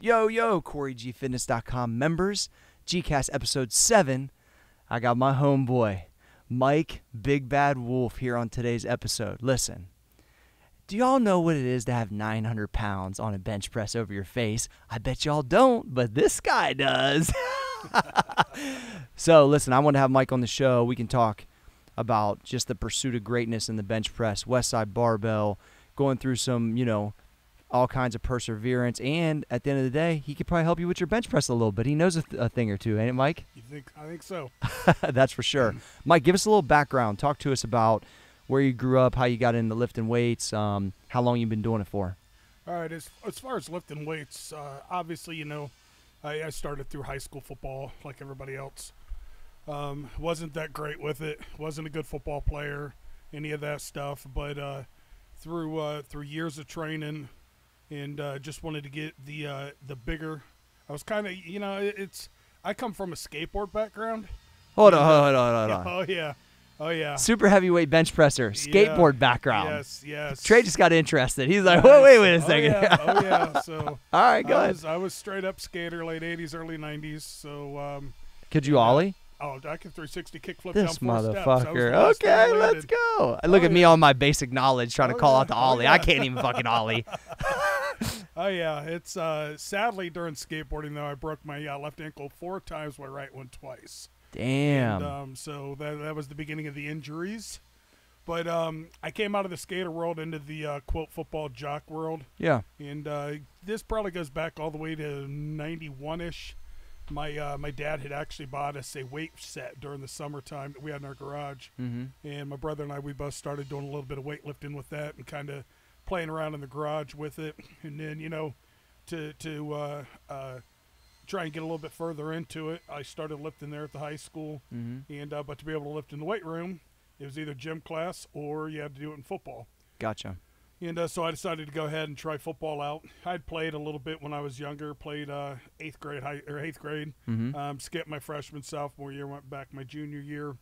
Yo, yo, CoryGFitness.com members, GCast episode 7. I got my homeboy, Mike Big Bad Wolf, here on today's episode. Listen, do y'all know what it is to have 900 pounds on a bench press over your face? I bet y'all don't, but this guy does. so, listen, I want to have Mike on the show. We can talk about just the pursuit of greatness in the bench press, Westside Barbell, going through some, you know, all kinds of perseverance. And at the end of the day, he could probably help you with your bench press a little bit. He knows a, th- a thing or two, ain't it, Mike? You think? I think so. That's for sure. Mike, give us a little background. Talk to us about where you grew up, how you got into lifting weights, um, how long you've been doing it for. All right. As as far as lifting weights, uh, obviously, you know, I, I started through high school football like everybody else. Um, wasn't that great with it. Wasn't a good football player, any of that stuff. But uh, through uh, through years of training, and uh, just wanted to get the uh, the bigger. I was kind of, you know, it's. I come from a skateboard background. Hold on, hold on, hold on. Oh yeah, oh yeah. Super heavyweight bench presser, skateboard Yeah. background. Yes, yes. Trey just got interested. He's like, wait, wait, wait a Oh, second. yeah, oh yeah. So All right, go I ahead. was, I was straight up skater, late '80s, early '90s. So um, Could you ollie? Oh, I can 360 kickflip This down four steps. I motherfucker. guy Okay, let's go. Look Oh, at me on my basic knowledge trying to Oh, call yeah. out the Oh, ollie. I can't even fucking ollie. Oh yeah, it's uh, sadly during skateboarding though I broke my uh, left ankle four times, my right one twice. Damn. And, um, so that that was the beginning of the injuries. But um, I came out of the skater world into the uh, quote football jock world. yeah. and uh, this probably goes back all the way to '91 ish. My uh, my dad had actually bought us a weight set during the summertime that we had in our garage, Mm-hmm. and my brother and I we both started doing a little bit of weightlifting with that and kind of playing around in the garage with it, and then you know to to uh, uh, try and get a little bit further into it, I started lifting there at the high school, Mm-hmm. and uh, but to be able to lift in the weight room, it was either gym class or you had to do it in football. Gotcha. And uh, so I decided to go ahead and try football out. I'd played a little bit when I was younger. Played uh, eighth grade, high, or eighth grade. Mm-hmm. Um, skipped my freshman, sophomore year. Went back my junior year.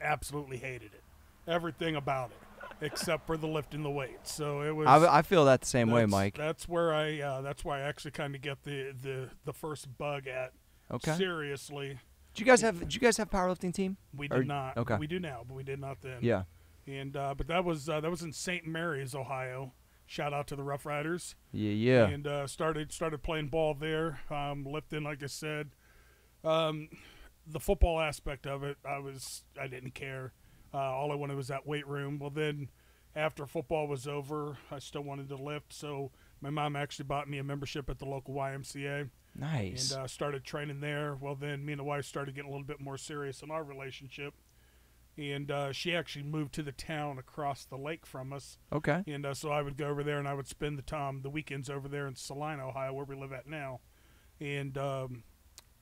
Absolutely hated it. Everything about it, except for the lifting the weights. So it was. I, I feel that the same way, Mike. That's where I. Uh, that's why I actually kind of get the, the the first bug at. Okay. Seriously, Do you guys have? Do you guys have powerlifting team? we Or- not. okay. We do now, but we did not then. Yeah. And uh, but that was uh, that was in St. Mary's, Ohio. Shout out to the Rough Riders. Yeah. Yeah. and uh, started started playing ball there. Um, lifting, like I said, um, the football aspect of it, I was I didn't care. Uh, all I wanted was that weight room. Well, then after football was over, I still wanted to lift, so my mom actually bought me a membership at the local YMCA nice. and uh, started training there. Well, then me and the wife started getting a little bit more serious in our relationship. And uh, she actually moved to the town across the lake from us, okay. and uh, so I would go over there and I would spend the time, the weekends over there in Celina, Ohio, where we live at now. And um,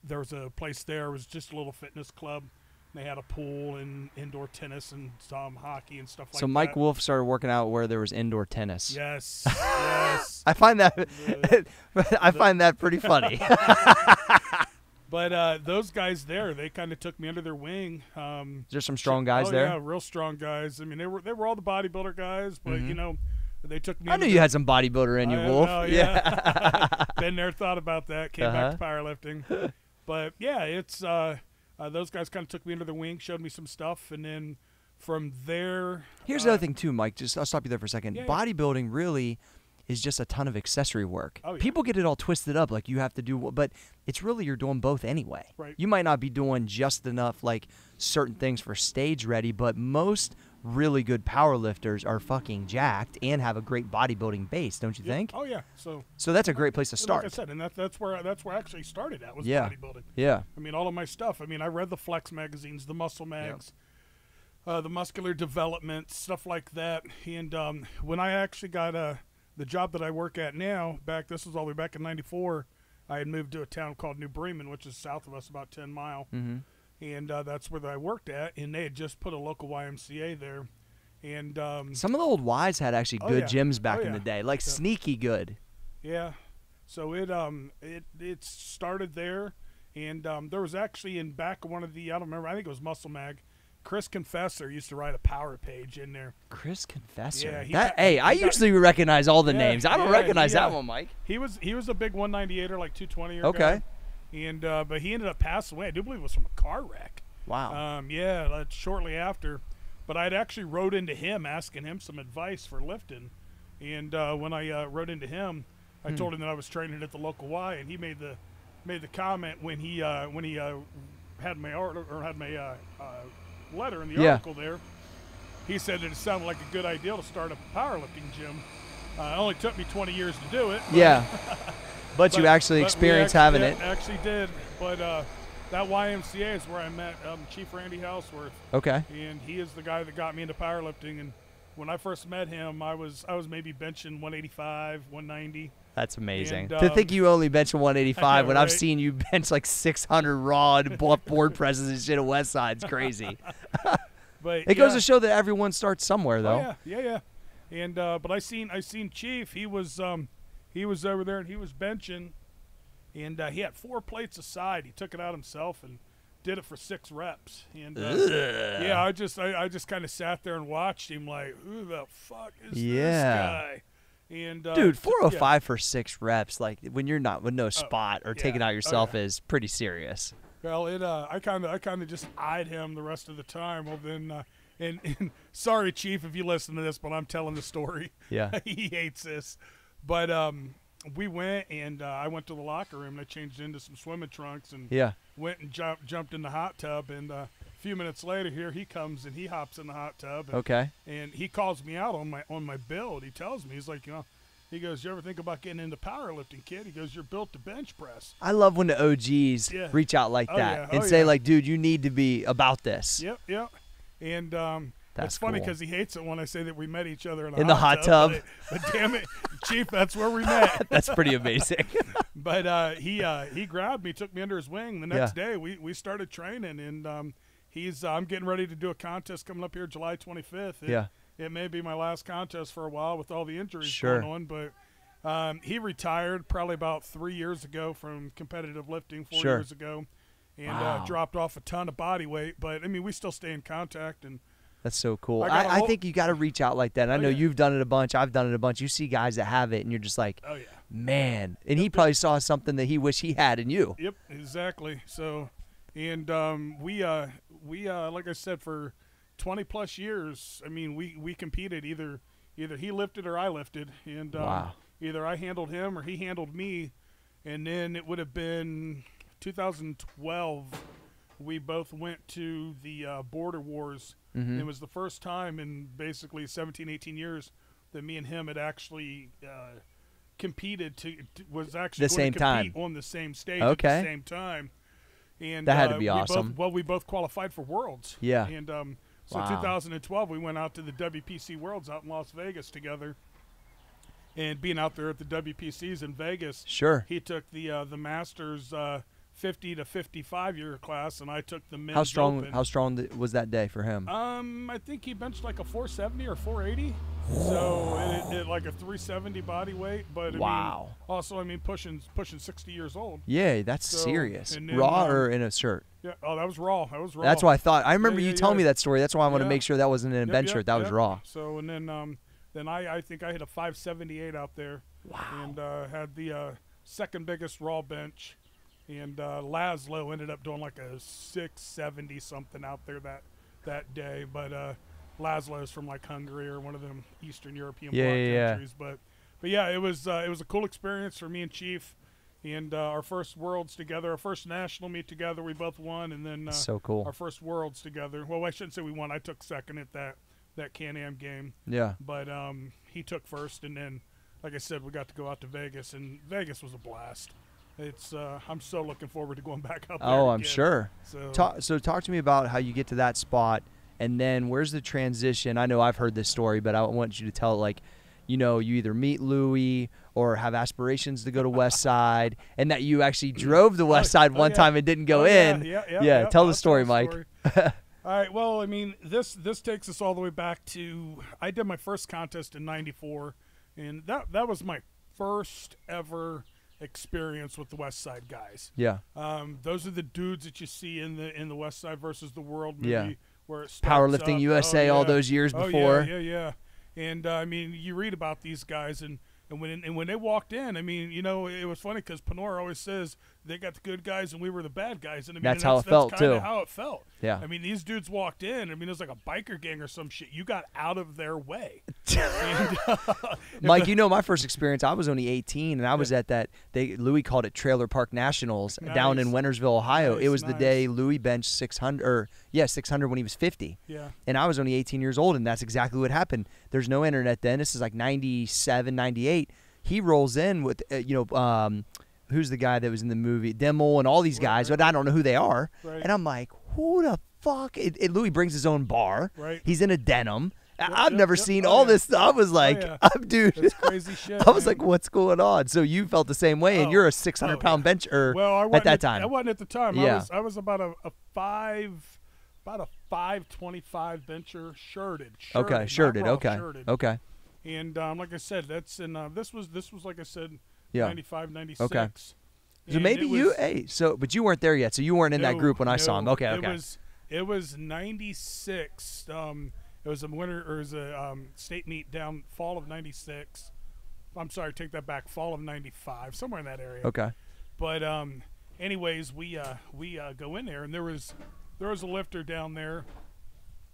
there was a place there, it was just a little fitness club. They had a pool and indoor tennis and some hockey and stuff like that. so Mike Wolfe started working out where there was indoor tennis. Yes, yes. I find that. The- I find that pretty funny. but uh, those guys there, they kind of took me under their wing. Um, There's some strong guys oh, there. Yeah, real strong guys. I mean, they were they were all the bodybuilder guys, but Mhm. you know, they took me. I knew you their- had some bodybuilder in you, I Wolf. know, yeah. Been there, thought about that. Came Uh-huh. back to powerlifting, but yeah, it's uh, uh, those guys kind of took me under their wing, showed me some stuff, and then from there, Here's uh, the other thing too, Mike. Just I'll stop you there for a second. Yeah, yeah. Bodybuilding really is just a ton of accessory work. Oh, yeah. People get it all twisted up, like you have to do, but it's really you're doing both anyway. Right. You might not be doing just enough like certain things for stage ready, but most really good powerlifters are fucking jacked and have a great bodybuilding base, don't you yeah, think? Oh yeah, so So that's a great place to start. Like I said, and that, that's where that's where I actually started at was Yeah. bodybuilding. yeah. I mean, all of my stuff. I mean, I read the Flex magazines, the Muscle Mags, uh, the Muscular Development, stuff like that. And um, when I actually got uh, the job that I work at now, back this was all the way back in '94, I had moved to a town called New Bremen, which is south of us, about 10 mile, Mm-hmm. and uh, that's where I worked at. And they had just put a local YMCA there, and um, Some of the old Ys had actually Oh, good yeah. gyms back Oh, in the day, like Yeah. sneaky good. Yeah. So it um it it started there, and um, there was actually in back of one of the I don't remember I think it was Muscle Mag, Chris Confessor used to write a power page in there. Chris Confessor. Yeah, he that, got- hey, I got- usually recognize all the Yeah, names. I don't yeah, recognize he, that uh, one, Mike. He was he was a big 198er, like 220er. Okay. guy. And uh, but he ended up passing away. I do believe it was from a car wreck. Wow. Um, yeah, that's shortly after. But I'd actually wrote into him asking him some advice for lifting, and uh, when I uh, wrote into him, I Hmm. told him that I was training at the local Y, and he made the made the comment when he uh, when he uh, had my article or had my uh, uh, letter in the Yeah. article there. He said that it sounded like a good idea to start a powerlifting gym. Uh, it only took me 20 years to do it. but- yeah. But, you actually but experienced actually- having it. Actually did, but uh, that YMCA is where I met um, Chief Randy Houseworth, Okay. and he is the guy that got me into powerlifting. And when I first met him, I was I was maybe benching 185, 190. That's amazing. And, to um, think you only bench 185 when I've seen you bench like 600 raw and board presses and shit at Westside's crazy. But It goes to show that everyone starts somewhere, Oh, though. yeah, yeah, yeah. And uh, but I seen I seen Chief. He was um, he was over there and he was benching, and uh, he had four plates aside. He took it out himself and did it for six reps. And uh, yeah, I just I, I just kind of sat there and watched him like, who the fuck is Yeah. this guy? And uh, Dude, t- 405 for six reps, like when you're not with no spot or yeah. taking out Oh, yourself yeah. is pretty serious. Well, it uh, I kind of I kind of just eyed him the rest of the time. Well, then. Uh, and, and sorry, Chief, if you listen to this, but I'm telling the story. Yeah. he hates this. But um, we went and uh, I went to the locker room and I changed into some swimming trunks and Yeah. went and jumped jumped in the hot tub. And uh, a few minutes later, here he comes and he hops in the hot tub. And, Okay. and he calls me out on my on my build. He tells me he's like, you know, he goes, you ever think about getting into powerlifting, kid? He goes, you're built to bench press. I love when the OGs Yeah. reach out like Oh, that yeah. and Oh, say, yeah. like, dude, you need to be about this. Yep, yep. And um, That's it's funny cool. because he hates it when I say that we met each other in, a In the hot tub. But, but damn it, Chief, that's where we met. That's pretty amazing. But uh, he uh, he grabbed me, took me under his wing. The next day, we, we started training, and um, he's uh, I'm getting ready to do a contest coming up here July 25th. It, Yeah. it may be my last contest for a while with all the injuries Sure. going on, but. Um, he retired probably about three years ago from competitive lifting, four Sure. years ago, and Wow. uh, dropped off a ton of body weight. But I mean, we still stay in contact, and That's so cool. I I, I think you got to reach out like that. I Oh, know yeah. you've done it a bunch. I've done it a bunch. You see guys that have it, and you're just like, oh yeah, man. And he probably saw something that he wished he had in you. Yep, exactly. So, and um, we uh, we uh, like I said for twenty plus years. I mean, we we competed either either he lifted or I lifted, and um, Wow. either I handled him or he handled me. And then it would have been 2012. We both went to the uh, Border Wars. Mhm. It was the first time in basically 17, 18 years that me and him had actually uh, competed to, to- was actually The going same to time. on the same stage Okay. at the same time. And That had to uh, be we awesome. Both, well, we both qualified for Worlds. Yeah. And um, so Wow. 2012, we went out to the WPC Worlds out in Las Vegas together. And being out there at the WPCs in Vegas, Sure. he took the uh, the Masters uh, 50 to 55 year class, and I took the men's How strong? Open. How strong was that day for him? Um, I think he benched like a 470 or 480. So it, it like a 370 body weight, but I Wow. mean, also I mean pushing pushing 60 years old. yeah, that's so- serious. then, Raw um, or in a shirt? Yeah. Oh, that was raw. That was raw. That's what I thought. I remember yeah, you yeah, telling me that story. That's why I want to make sure that wasn't in a Yep, bench yep, shirt. That was yep. raw. So and then um then I I think I hit a 578 out there. Wow. And uh, had the uh, second biggest raw bench, and uh, Laszlo ended up doing like a 670 something out there that that day. But uh, Laszlo's from like Hungary or one of them Eastern European Yeah, yeah, yeah. countries. But but yeah, it was uh, it was a cool experience for me and Chief. And uh, our first worlds together, our first national meet together, we both won, and then uh, so cool. our first worlds together. Well, I shouldn't say we won. I took second at that that Can-Am game, Yeah. but um, he took first, and then, like I said, we got to go out to Vegas, and Vegas was a blast. It's uh, I'm so looking forward to going back up there. Oh, I'm again. sure. So Talk, so talk to me about how you get to that spot, and then where's the transition? I know I've heard this story, but I want you to tell it like, you know, you either meet Louie or have aspirations to go to West Side, and that you actually drove the West Side oh, one yeah. time and didn't go Oh, yeah, in. Yeah, yeah, Yeah, yeah. tell the story, Mike. story. all right. Well, I mean, this this takes us all the way back to I did my first contest in '94, and that that was my first ever experience with the West Side guys. Yeah. Um, those are the dudes that you see in the in the West Side versus the World movie Yeah. where it Powerlifting up. USA oh, all yeah. those years Oh, before. yeah, yeah, yeah. And uh, I mean, you read about these guys, and and when and when they walked in, I mean, you know, it was funny because Panora always says they got the good guys and we were the bad guys, and I mean, That's and how it felt, that's kinda too. How it felt. Yeah. I mean, these dudes walked in. I mean, it was like a biker gang or some shit. You got out of their way. and, uh, Mike, you know my first experience. I was only 18, and I was at that. They Louie called it Trailer Park Nationals down in Nice. Wintersville, Ohio. it Nice, was the day Louie benched 600, or yeah, 600 when he was 50, yeah. and I was only 18 years old, and that's exactly what happened. There's no internet then. This is like 97, 98. He rolls in with uh, you know. Um, Who's the guy that was in the movie Demo and all these guys, right. but I don't know who they are. Right. And I'm like, who the fuck? It, it, Louie brings his own bar. Right. He's in a denim. I- Yep, I've yep, never yep. seen Oh, all yeah. this. I was like, yeah. I'm dude. That's crazy shit. I was man. like, what's going on? So you felt the same way, and Oh, you're a 600 oh, pound bench or well, I at that time. I wasn't at the time. I Yeah. was I was about a, a five, about a five twenty five bencher shirted. shirted okay, shirted. Okay, shirted. okay. And um, like I said, that's in uh, this was this was like I said, Yeah. 95, 96. Okay. So And maybe it you, was- hey, so but you weren't there yet, so you weren't in that group when I saw him. no, Okay, It okay. was it was ninety six. Um, it was a winter or it was a um, state meet down fall of ninety six. I'm sorry, take that back. Fall of ninety five, somewhere in that area. Okay. But um, anyways, we uh, we uh, go in there, and there was there was a lifter down there.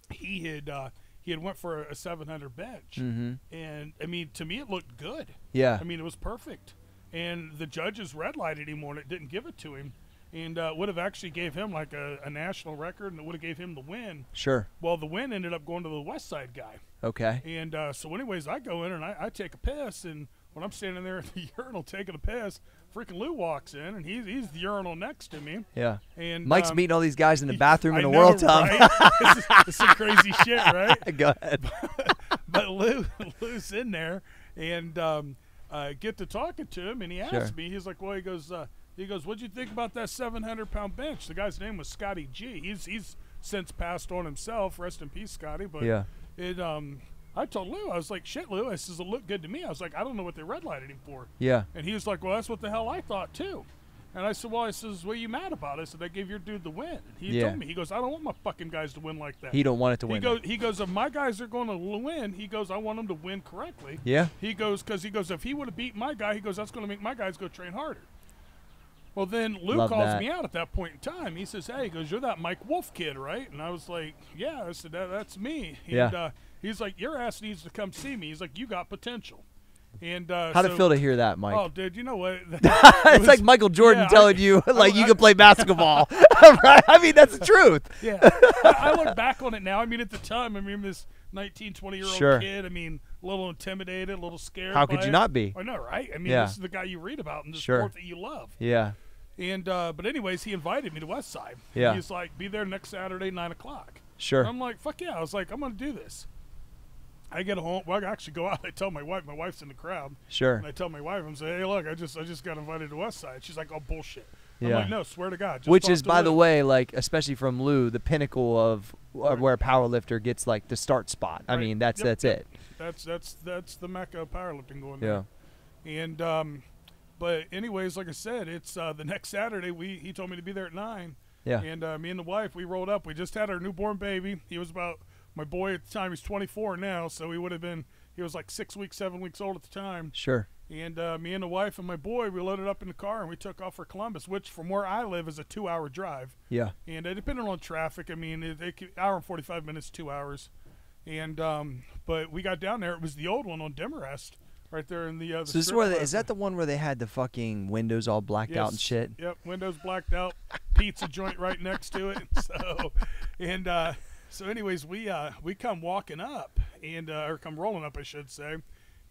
He had uh, he had went for a 700 bench, Mm-hmm. and I mean, to me, it looked good. Yeah. I mean, it was perfect. And the judges red lighted him on it, didn't give it to him, and uh, would have actually gave him like a, a national record, and it would have gave him the win. Sure. Well, the win ended up going to the West Side guy. Okay. And uh, so, anyways, I go in and I, I take a piss, and when I'm standing there at the urinal taking a piss, freaking Lou walks in, and he's he's the urinal next to me. Yeah. And Mike's um, meeting all these guys in the bathroom I in a know, world tub. right? this, is, this is some crazy shit, right? Go ahead. But Lou, Lou's in there, and um, uh, get to talking to him, and he asked Sure. me. He's like, "Well, he goes, uh, he goes, what'd you think about that 700 pound bench?" The guy's name was Scotty G. He's he's since passed on himself. Rest in peace, Scotty. But Yeah. it um. I told Lou, I was like, shit, Lou. I says, it looked good to me. I was like, I don't know what they red lighted him for. Yeah. And he was like, well, that's what the hell I thought, too. And I said, well, I says, what are you mad about? I said, I gave your dude the win. And He Yeah. told me, he goes, I don't want my fucking guys to win like that. He don't want it to He win. goes, he goes, if my guys are going to win, he goes, I want them to win correctly. yeah. He goes, because he goes, if he would have beat my guy, he goes, that's going to make my guys go train harder. Well, then Lou Love calls that. me out at that point in time. He says, hey, he goes, you're that Mike Wolfe kid, right? And I was like, yeah. I said, that, that's me. And Yeah. uh, he's like, your ass needs to come see me. He's like, you got potential. And uh, How'd so, it feel to hear that, Mike? Oh, dude, you know what? it's was- like Michael Jordan yeah, I- telling you, like, you I- can play basketball. right? I mean, that's the truth. Yeah. I, I look back on it now. I mean, at the time, I mean, this 19, 20 year old Sure. kid, I mean, a little intimidated, a little scared. How could you it. not be? I know, right? I mean, Yeah. this is the guy you read about in the Sure. sport that you love. Yeah. And, uh, but anyways, he invited me to West Side. Yeah. He's like, be there next Saturday, 9 o'clock. Sure. I'm like, fuck yeah. I was like, I'm going to do this. I get home. Well, I actually go out. I tell my wife. My wife's in the crowd. Sure. And I tell my wife, I'm saying, hey, look, I just I just got invited to West Side. She's like, oh, bullshit. I'm Yeah. like, no, swear to God. Just Which is, by the Lou." way, like especially from Lou, the pinnacle of Right. where a powerlifter gets like the start spot. I mean, that's Yep, that's yep. it. That's that's that's the mecca of powerlifting going on. Yeah. there. And um, but anyways, like I said, it's uh, the next Saturday. We he told me to be there at nine. Yeah. And uh, me and the wife, we rolled up. We just had our newborn baby. He was about my boy at the time. He's 24 now, so he would have been. He was like six weeks, seven weeks old at the time. Sure. And uh, me and the wife and my boy, we loaded up in the car and we took off for Columbus, which from where I live is a two-hour drive. Yeah. And uh, depending on traffic, I mean, it, it could, hour and 45 minutes, two hours. And um, but we got down there. It was the old one on Demorest, right there in the. Uh, the So this is where the, is that the one where they had the fucking windows all blacked out and shit? Yep, windows blacked out, pizza joint right next to it. So, and uh, so, anyways, we uh, we come walking up and uh, or come rolling up, I should say,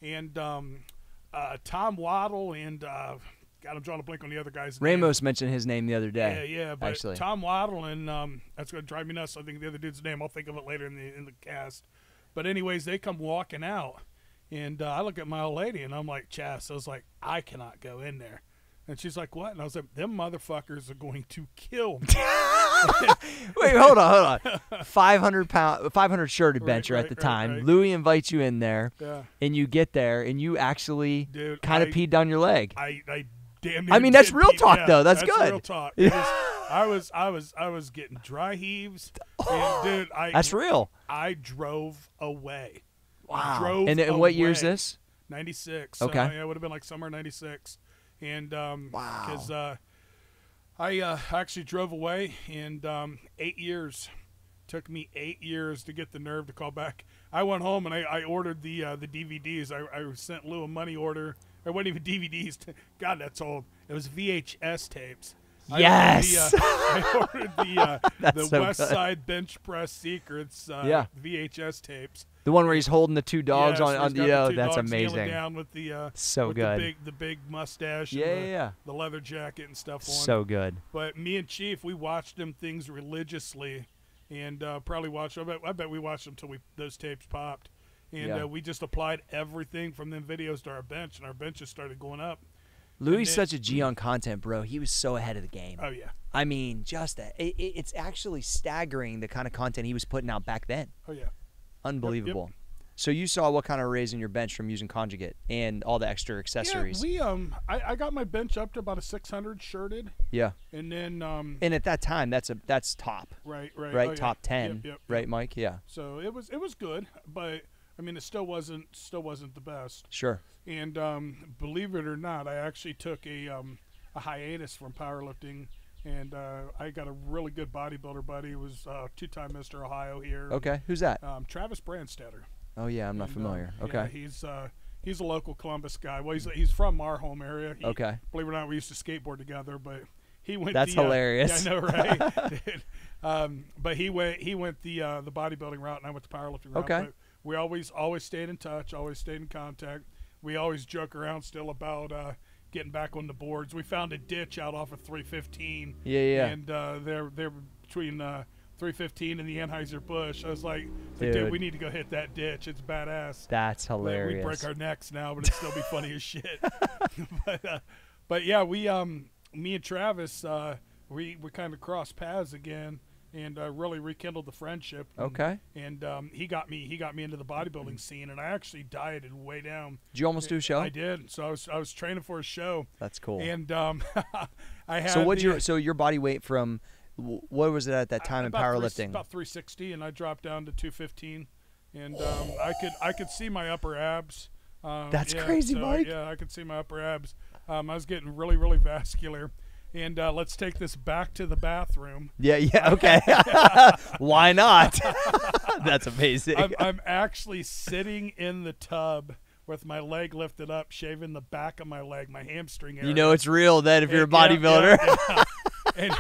and um, uh, Tom Waddle and uh, God, I'm drawing a blank on the other guy's name. Ramos mentioned his name the other Yeah, day. yeah, but actually. Tom Waddle and um, that's going to drive me nuts. I think the other dude's name. I'll think of it later in the in the cast. But anyways, they come walking out, and uh, I look at my old lady, and I'm like, Chas. I was like, I cannot go in there. And she's like, what? And I was like, them motherfuckers are going to kill me. Wait, hold on, hold on. Five hundred pound, five hundred shirted Right, bencher at the right, time. right. Louie invites you in there, yeah, and you get there, and you actually kind of peed down your leg. I, I damn I mean, that's real pee- talk, yeah, though. That's good. real talk. Was, I was I was I was getting dry heaves, and dude, I That's real. I drove away. Wow. drove and, and what year is this? Ninety six. Okay. Uh, yeah, it would have been like summer ninety six, and um, Wow. because uh, I uh, actually drove away, and um, eight years took me eight years to get the nerve to call back. I went home and I, I ordered the uh, the DVDs. I, I sent Lou a money order. It wasn't even DVDs. God, that's old. It was VHS tapes. I Yes. ordered the, uh, I ordered the, uh, the so West good. Side Bench Press Secrets uh, Yeah. VHS tapes. The one where he's holding the two dogs Yes, on, on the two that's amazing. Down with the uh, So with good. The big, the big mustache. Yeah, and yeah, the, yeah. The leather jacket and stuff on. So good. But me and Chief, we watched them things religiously, and uh, probably watched. I bet, I bet we watched them till we those tapes popped, and Yeah. uh, we just applied everything from them videos to our bench, and our benches started going up. Louie such a G on content, bro. He was so ahead of the game. Oh yeah, I mean, just a, it, it- it's actually staggering the kind of content he was putting out back then. oh yeah. Unbelievable. So you saw what kind of raising your bench from using conjugate and all the extra accessories. Yeah, we um, I, I got my bench up to about a 600 shirted, Yeah. and then um, And at that time, that's a that's top, right, right, right? oh, yeah. Top ten, Yep, yep, right, yep. Mike? Yeah. So it was it was good, but I mean it still wasn't still wasn't the best. Sure. And um, believe it or not, I actually took a um, a hiatus from powerlifting, and uh, I got a really good bodybuilder buddy. He was uh, two-time Mr. Ohio here. Okay. Who's that? Um, Travis Brandstetter. Oh yeah, I'm not And, familiar. um, okay. Yeah, he's uh, he's a local Columbus guy. Well, he's he's from our home area. He, Okay. Believe it or not, we used to skateboard together, but he went. That's the, uh, hilarious. yeah, I know, right? Um, but he went he went the uh, the bodybuilding route, and I went the powerlifting route. Okay. But we always always stayed in touch, always stayed in contact. We always joke around still about uh, getting back on the boards. We found a ditch out off of 315. Yeah, yeah. And uh, they're they're between uh, 315 and the Anheuser Busch. I was like, dude. Dude. we need to go hit that ditch. It's badass. That's Like, hilarious. We'd break our necks now, but it'd still be funny as shit. but, uh, but yeah, we um, me and Travis, uh, we we kind of crossed paths again, and uh, really rekindled the friendship. And, Okay. And um, he got me he got me into the bodybuilding scene, and I actually dieted way down. Did you almost do a show? I did. So I was I was training for a show, That's cool. and um, I had so what your so your body weight from what was it at that time in about three- powerlifting? about 360, and I dropped down to 215, and um, I could I could see my upper abs. Um, That's yeah, crazy, so, Mike. Yeah, I could see my upper abs. Um, I was getting really really vascular, and uh, let's take this back to the bathroom. yeah, yeah, okay. Why not? That's amazing. I'm, I'm actually sitting in the tub with my leg lifted up, shaving the back of my leg, my hamstring area. you know it's real then if you're a And- yeah, bodybuilder. yeah, yeah. and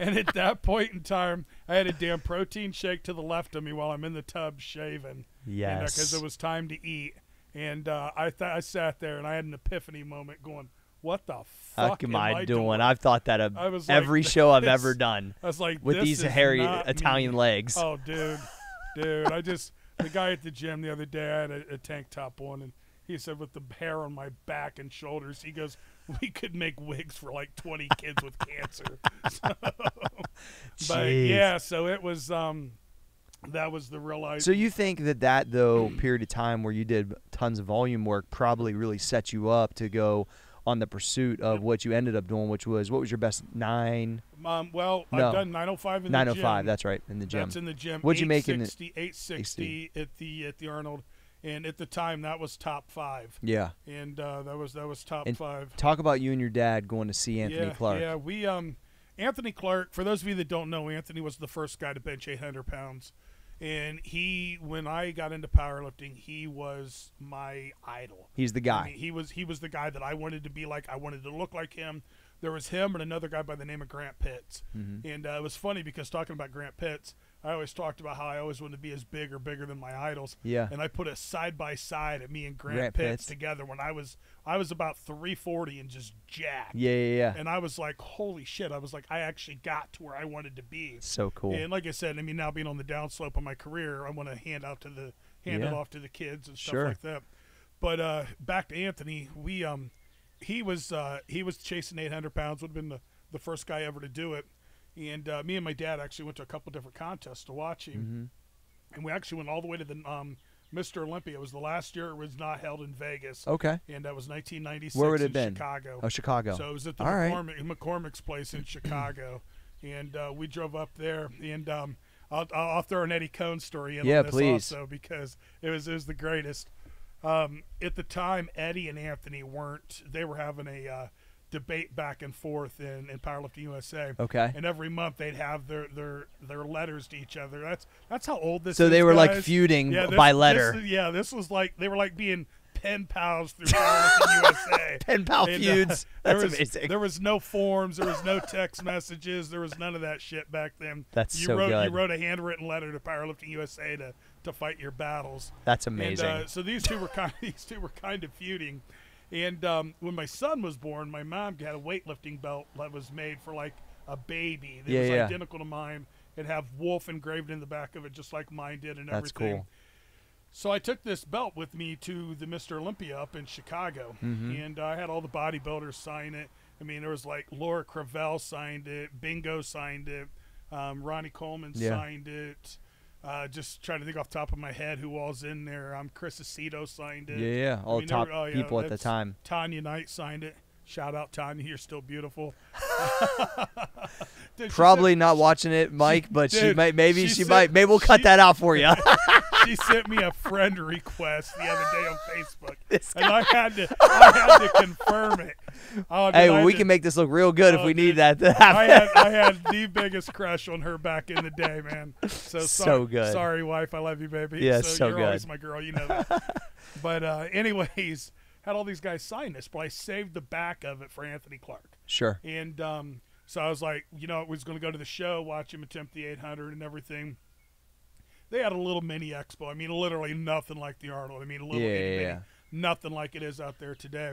and at that point in time, I had a damn protein shake to the left of me while I'm in the tub shaving. Yes. Because it was time to eat, and uh, I th- I sat there and I had an epiphany moment, going, "What the fuck am am I doing? I've thought that of I was like, every show I've ever done I was like, with "This these hairy Italian me." legs. Oh, dude, dude, I just the guy at the gym the other day I had a, a tank top on, and he said with the hair on my back and shoulders, he goes, "We could make wigs for like 20 kids with cancer." So, but yeah, so it was um, that was the real So you think that that though period of time where you did tons of volume work probably really set you up to go on the pursuit of what you ended up doing, which was what was your best nine Um, well, No. I've done 905 in nine the oh gym. five. That's right in the gym. That's in the gym. What'd you make in the- 860, 860 at the at the Arnold, and at the time that was top five, yeah. and uh, that was that was top And five. Talk about you and your dad going to see Anthony yeah, Clark. Yeah, we um, Anthony Clark. For those of you that don't know, Anthony was the first guy to bench 800 pounds, and he when I got into powerlifting, he was my idol. He's the I guy. mean, he was he was the guy that I wanted to be like. I wanted to look like him. There was him and another guy by the name of Grant Pitts. Mm-hmm. And uh, it was funny because talking about Grant Pitts, I always talked about how I always wanted to be as big or bigger than my idols. Yeah. And I put a side by side at me and Grant, Grant Pitts, Pitts. together when I was I was about 340 and just jacked. Yeah, yeah, yeah. And I was like, holy shit! I was like, I actually got to where I wanted to be. so cool. And like I said, I mean, now being on the downslope of my career, I want to hand out to the hand it off to the kids and stuff Sure. like that. But uh, back to Anthony, we um, he was uh, he was chasing 800 pounds. Would have been the, the first guy ever to do it. And uh, me and my dad actually went to a couple different contests to watch him, Mm-hmm. and we actually went all the way to the um, Mr. Olympia. It was the last year it was not held in Vegas, okay. and that was 1996 Where would it in been? Chicago. Oh, Chicago. So it was at the All right. McCormick, McCormick's place in Chicago, and uh, we drove up there. And um, I'll, I'll throw an Eddie Coan story in Yeah, on this please. also because it was it was the greatest. Um, at the time, Eddie and Anthony weren't. They were having a uh, debate back and forth in, in Powerlifting USA. Okay. And every month they'd have their, their their letters to each other. That's that's how old this is. So is. they were like feuding Yeah, this- by this letter. is- yeah, this was like they were like being pen pals through Powerlifting USA. Pen pal And, uh, feuds. there That's was, amazing. There was no forms. There was no text messages. There was none of that shit back then. That's you so wrote, good. You wrote a handwritten letter to Powerlifting USA to, to fight your battles. That's amazing. And, uh, so these two were kind. these two were kind of feuding. And um, when my son was born, my mom got a weightlifting belt that was made for like a baby. It Yeah, was yeah. identical to mine. It had Wolf engraved in the back of it, just like mine did, and That's everything. cool. So I took this belt with me to the Mr. Olympia up in Chicago, Mm-hmm. and I had all the bodybuilders sign it. I mean, there was like Laura Creavalle signed it, Bingo signed it, um, Ronnie Coleman Yeah. signed it. Uh, just trying to think off the top of my head who all's in there. Um, Chris Aceto signed it. yeah, yeah. All mean, the top were- oh, yeah, people at the time. Tanya Knight signed it. Shout out Tanya, you're still beautiful. Dude, Probably not watching it, Mike, but she might. Maybe she she, said- might. Maybe we'll cut she- that out for you. she sent me a friend request the other day on Facebook, and I had to I had to confirm it. Oh, dude, hey, I we had can make this look real good if Oh, we need that to I had I had the biggest crush on her back in the day, man. So So sorry, good. Sorry, wife, I love you, baby. Yeah, so, so you're good. always my girl, you know that. but uh, anyways, had all these guys sign this, but I saved the back of it for Anthony Clark. sure. And um, so I was like, you know, I was going to go to the show, watch him attempt the 800 and everything. They had a little mini expo. I mean, literally nothing like the Arnold. I mean, a little Yeah, yeah, yeah. nothing like it is out there today.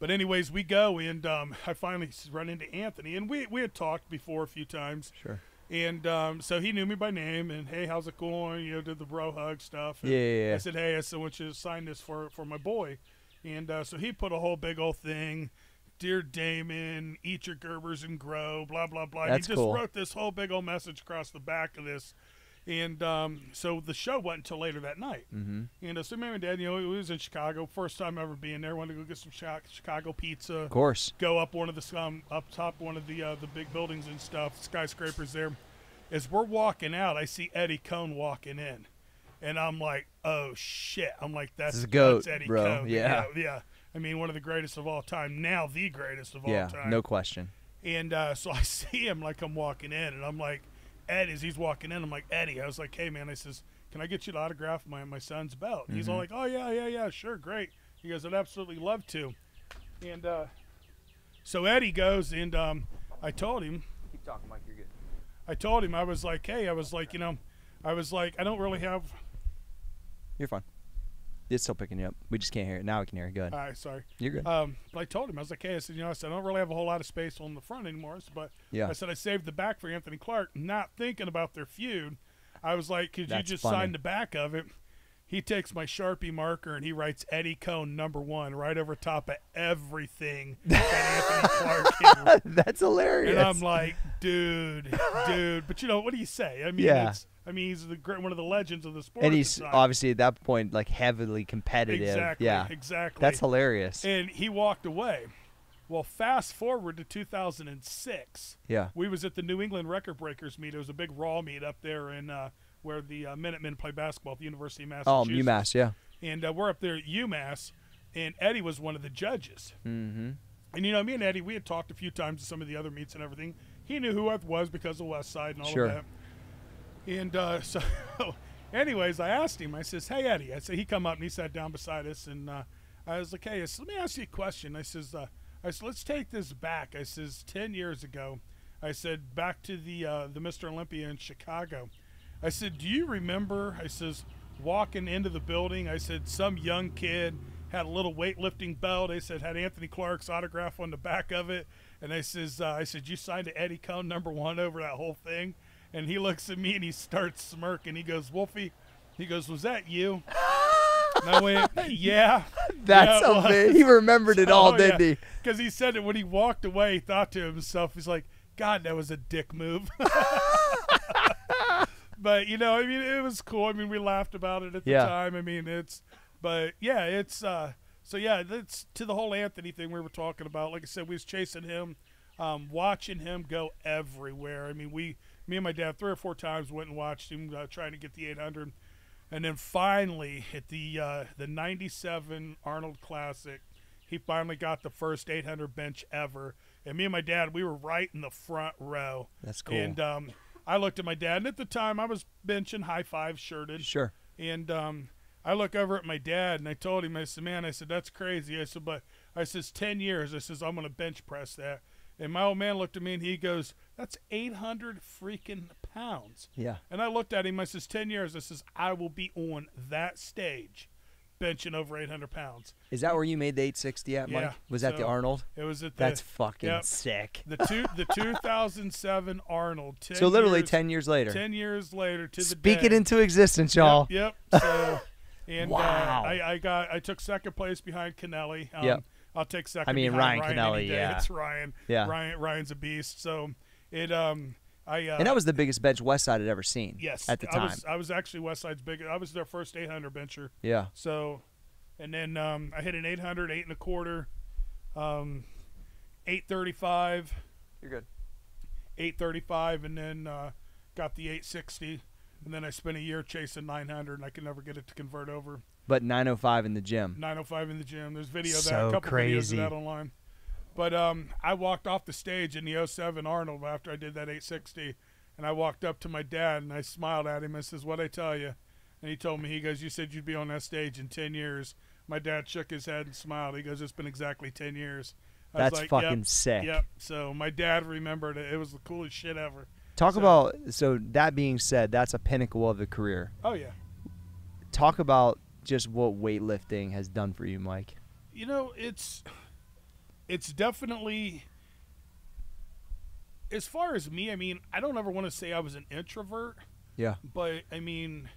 But anyways, we go and um, I finally run into Anthony, and we we had talked before a few times, Sure. and um, so he knew me by name, and hey, how's it going? You know, did the bro hug stuff. Yeah, yeah. I said, hey, I said, I want you to sign this for for my boy, and uh, so he put a whole big old thing. Dear Damon, eat your Gerbers and grow, blah blah blah. That's he just cool. wrote this whole big old message across the back of this, and um, so the show wasn't until later that night. Mm-hmm. And uh, so me and Dad, you know, we was in Chicago, first time ever being there. Wanted to go get some Chicago pizza Of course. go up one of the um, up top one of the uh, the big buildings and stuff, skyscrapers there. As we're walking out, I see Eddie Coan walking in, and I'm like, oh shit! I'm like, that's, This is GOAT, that's Eddie bro. Coan. Yeah. yeah, yeah. I mean, one of the greatest of all time. Now the greatest of Yeah. all time. No question. And uh, so I see him like I'm walking in, and I'm like, Ed, as he's walking in, I'm like, Eddie. I was like, hey man, I says, can I get you to autograph my my son's belt? And He's all Mm-hmm. like, oh yeah, yeah, yeah, sure, great. He goes, I'd absolutely love to. And uh, so Eddie goes, and um, I told him, Keep talking, Mike. You're good. I told him, I was like, hey, I was like, you know, I was like, I don't really have. You're fine. It's still picking you up. We just can't hear it. Now we can hear it. Go ahead. All right, sorry. You're good. Um, but I told him, I was like, hey, I said, you know, I said, I don't really have a whole lot of space on the front anymore. But Yeah. I said, I saved the back for Anthony Clark, not thinking about their feud. I was like, could you just funny. sign the back of it? He takes my Sharpie marker and he writes Eddie Coan number one right over top of everything that Anthony Clark That's hilarious. and I'm like, dude, dude. But you know, what do you say? I mean, Yeah. it's, I mean, he's the great, one of the legends of the sport. and he's obviously at that point like heavily competitive. exactly, Yeah. exactly. That's hilarious. and he walked away. Well, fast forward to 2006. yeah. We was at the New England Record Breakers meet. It was a big Raw meet up there in uh, where the uh, Minutemen play basketball at the University of Massachusetts. Oh, Massachusetts. UMass. Yeah. And uh, we're up there at UMass, and Eddie was one of the judges. Mm-hmm. And you know, me and Eddie, we had talked a few times at some of the other meets and everything. He knew who I was because of West Side and all Sure. of that. And uh, so, anyways, I asked him. I says, "Hey, Eddie," I said he come up and he sat down beside us, and uh, I was like, "Hey, I let me ask you a question." I says, uh, "I said, let's take this back." I says, 10 years ago." I said, "Back to the uh, the Mr. Olympia in Chicago." I said, "Do you remember?" I says, "Walking into the building." I said, "Some young kid." Had a little weightlifting belt. They said had Anthony Clark's autograph on the back of it, and I says, uh, I said, you signed to Eddie Coan number one over that whole thing, and he looks at me and he starts smirking. He goes, Wolfie, he goes, was that you? And I went, yeah. That's yeah, amazing. was." He remembered it all, Oh, didn't yeah. he? Because he said it when he walked away. He thought to himself, he's like, God, that was a dick move. but you know, I mean, it was cool. I mean, we laughed about it at the Yeah. time. I mean, it's, but yeah, it's. uh So yeah, that's to the whole Anthony thing we were talking about. Like I said, we was chasing him um, watching him go everywhere. I mean, we, me and my dad, three or four times went and watched him uh, trying to get the 800, and then finally at the uh, the '97 Arnold Classic, he finally got the first 800 bench ever. And me and my dad, we were right in the front row. That's cool. And um, I looked at my dad, and at the time I was benching high five shirted. sure. And um, I look over at my dad and I told him, I said, man, I said, that's crazy. I said, but I says, 10 years. I says, I'm going to bench press that. And my old man looked at me and he goes, that's 800 freaking pounds. Yeah. And I looked at him, I says, 10 years. I says, I will be on that stage benching over 800 pounds. Is that where you made the 860 at, Mike? Yeah, Was that the Arnold? It was at the, That's fucking yep. sick. the, two, the 2007 Arnold. 10 So literally years, 10 years later. 10 years later to the Speak it into existence, y'all. Yep. yep. So, and Wow. uh, I, I got I took second place behind Kennelly. Um, Yep. I'll take second. I mean, Ryan Ryan day. yeah. It's Ryan. Yeah. Ryan Ryan's a beast. So it um I uh, And that was the biggest bench Westside had ever seen. yes At the I time. was, I was actually Westside's biggest. I was their first 800 bencher. Yeah. So, and then um, I hit an 800, eight and a quarter, um, 835, You're good. 835, and then uh, got the 860. And then I spent a year chasing 900, and I could never get it to convert over. But 905 in the gym. 905 in the gym. There's video of that, So a couple crazy. videos of that online. But um, I walked off the stage in the 07 Arnold after I did that 860, and I walked up to my dad and I smiled at him. I says, "What I tell you?" And he told me, he goes, "You said you'd be on that stage in 10 years." My dad shook his head and smiled. He goes, "It's been exactly 10 years." I was That's like, fucking yep, sick. Yep. So my dad remembered it. It was the coolest shit ever. Talk So- about so that being said, that's a pinnacle of the career. Oh yeah. Talk about just what weightlifting has done for you, Mike. you know it's it's definitely as far as me i mean i don't ever want to say i was an introvert Yeah. but i mean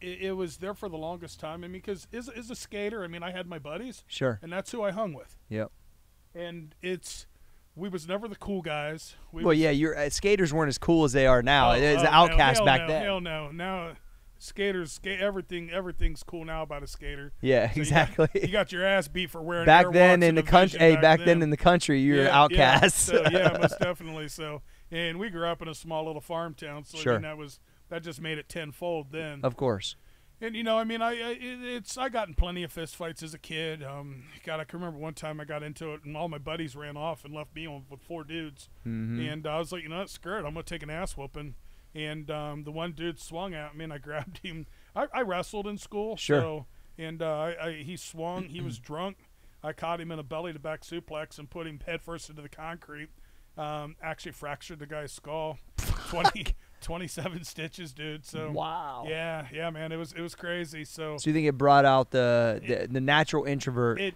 it, it was there for the longest time i mean because as, as a skater i mean i had my buddies Sure. and that's who i hung with Yep. and it's we was never the cool guys we Well, was, yeah, your uh, skaters weren't as cool as they are now. Oh, it was oh, no, outcast back no, then. hell no now skaters skate everything everything's cool now about a skater Yeah, So you got- exactly. you got your ass beat for wearing back then in the country, hey, back then in the country, you were Yeah, outcasts. Yeah. So yeah, most definitely. So, and we grew up in a small little farm town, so Sure. I mean, that was that just made it tenfold then. of course. And you know, I mean, I, I it's I got in plenty of fist fights as a kid. Um, God, I can remember one time I got into it, and all my buddies ran off and left me with four dudes. hmm And I was like, you know, what, screw it, I'm gonna take an ass whooping. And um, the one dude swung at me, and I grabbed him. I, I wrestled in school, Sure. so and uh, I, I, he swung. He was drunk. I caught him in a belly to back suplex and put him head first into the concrete. Um, actually fractured the guy's skull. 20, 27 stitches, dude. So wow. yeah, yeah, man, it was it was crazy. So So you think it brought out the the, It- the natural introvert? it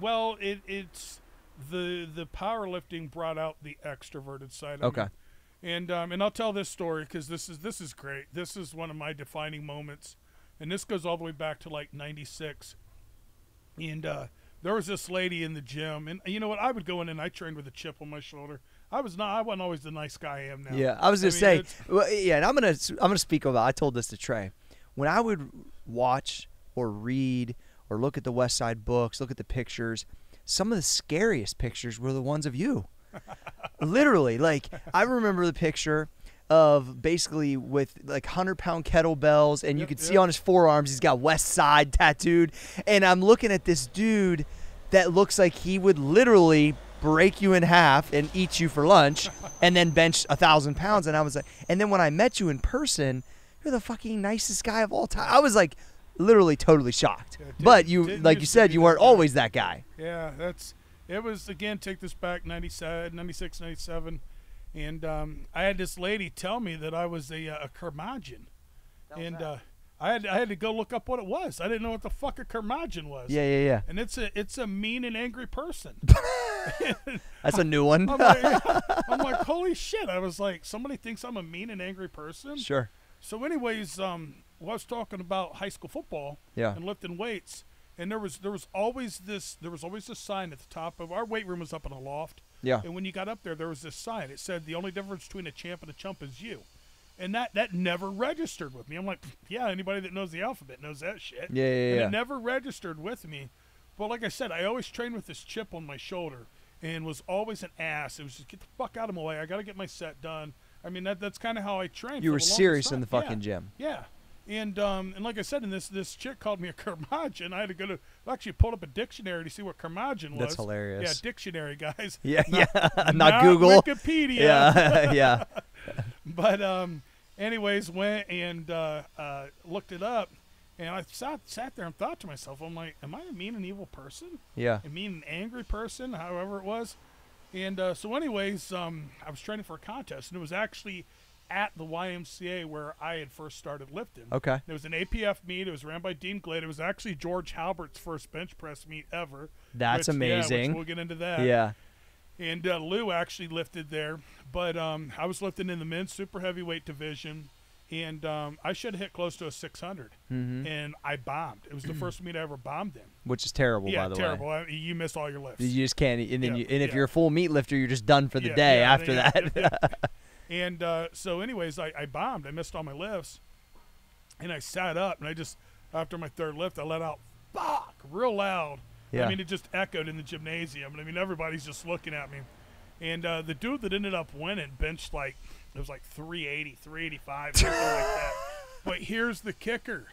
well it it's the the powerlifting brought out the extroverted side of Okay. me. And um and I'll tell this story because this is this is great this is one of my defining moments and this goes all the way back to like 96 and uh there was this lady in the gym and you know what I would go in and I trained with a chip on my shoulder I was not I wasn't always the nice guy I am now Yeah, I was gonna mean, say, well, yeah, and I'm gonna I'm gonna speak about. I told this to Trey. When I would watch or read or look at the West Side books, look at the pictures, some of the scariest pictures were the ones of you. Literally, like I remember the picture of basically with like hundred pound kettlebells, and you Yep, could see on his forearms he's got West Side tattooed, and I'm looking at this dude that looks like he would literally break you in half and eat you for lunch and then bench a thousand pounds. And i was like and then when i met you in person you're the fucking nicest guy of all time i was like literally totally shocked. Yeah, but you like you said you weren't always that guy. Yeah, that's it was again take this back 97 96 97 and um, I had this lady tell me that I was a, uh, a curmudgeon. And uh, I had I had to go look up what it was. I didn't know what the fuck a curmudgeon was. Yeah yeah yeah. And it's a it's a mean and angry person. That's a new one. I'm like, I'm like holy shit. I was like somebody thinks I'm a mean and angry person? Sure. So anyways um I was talking about high school football yeah. and lifting weights. And there was there was always this there was always this sign at the top of our weight room was up in a loft. yeah And when you got up there, there was this sign. It said the only difference between a champ and a chump is you. And that that never registered with me. I'm like, yeah, anybody that knows the alphabet knows that shit. yeah yeah And yeah it never registered with me. But like I said, I always trained with this chip on my shoulder. and was always an ass. It was just get the fuck out of my way. I got to get my set done. I mean, that that's kind of how I trained. You were serious in the fucking yeah. gym. Yeah. And um and like I said, and this this chick called me a curmudgeon. I had to go to I actually pulled up a dictionary to see what curmudgeon was. That's hilarious. Yeah, dictionary guys. Yeah, Not- yeah. Not, Google. Wikipedia. Yeah, yeah. But um, anyways, went and uh, uh, looked it up, and I sat sat there and thought to myself, I'm like, am I a mean and evil person? Yeah. A mean and angry person, however it was. And uh, so, anyways, um, I was training for a contest, and it was actually at the YMCA where I had first started lifting. Okay. It was an APF meet. It was ran by Dean Glade. It was actually George Halbert's first bench press meet ever. That's which- yeah, amazing. we'll get into that. Yeah. And uh, Lou actually lifted there, but um, I was lifting in the men's super heavyweight division, and um, I should have hit close to a 600, hmm and I bombed. It was the first meet I ever bombed in. Which is terrible, yeah, by the terrible. way. I, you missed all your lifts. You just can't. And then Yeah, you, and if you're a full meat lifter, you're just done for the Yeah, day yeah, after yeah, that. and uh, so, anyways, I, I bombed. I missed all my lifts, and I sat up, and I just after my third lift, I let out "fuck" real loud. Yeah. I mean, it just echoed in the gymnasium, and I mean, everybody's just looking at me. And uh, the dude that ended up winning benched like it was like 380, 385, something like that. But here's the kicker: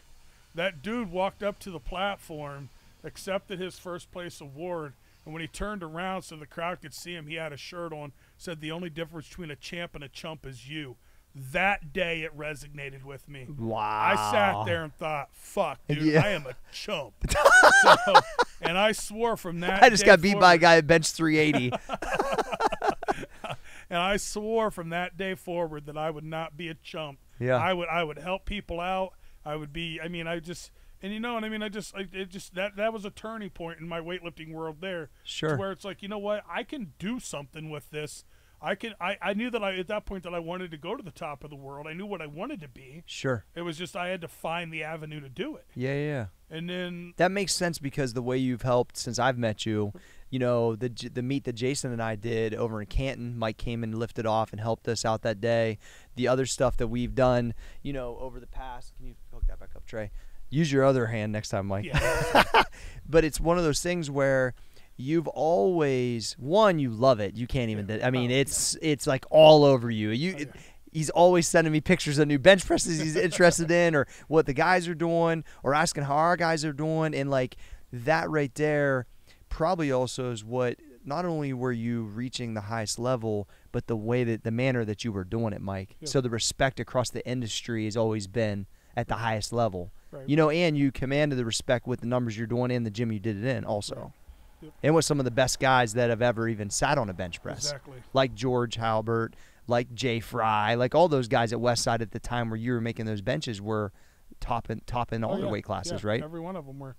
that dude walked up to the platform, accepted his first place award, and when he turned around so the crowd could see him, he had a shirt on. Said the only difference between a champ and a chump is you. That day, it resonated with me. wow. I sat there and thought, "Fuck, dude, Yeah. I am a chump." so, and I swore from that. I just got beat by a guy at bench 380. and I swore from that day forward that I would not be a chump. Yeah. I would I would help people out. I would be. I mean, I just and you know what I mean. I just I, it just that that was a turning point in my weightlifting world there. Sure. Where it's like you know what I can do something with this. I can. I, I knew that I at that point that I wanted to go to the top of the world. I knew what I wanted to be. sure. It was just I had to find the avenue to do it. Yeah, yeah, yeah. And then That makes sense because the way you've helped since I've met you, you know, the the meet that Jason and I did over in Canton, Mike came and lifted off and helped us out that day. The other stuff that we've done, you know, over the past. Can you hook that back up, Trey? Use your other hand next time, Mike. yeah, but it's one of those things where you've always one you love it. You can't even i mean Oh, it's it's like all over you. You Oh, yeah. he's always sending me pictures of new bench presses he's interested in or what the guys are doing or asking how our guys are doing. And like that right there probably also is what not only were you reaching the highest level but the way that the manner that you were doing it mike. Yeah. so the respect across the industry has always been at the highest level right. you know, and you commanded the respect with the numbers you're doing in the gym you did it in, also. Yep. And with some of the best guys that have ever even sat on a bench press, exactly. like George Halbert, like Jay Fry, like all those guys at Westside at the time where you were making those benches were topping in top in all Oh, their yeah, weight classes, yeah, right? Every one of them were.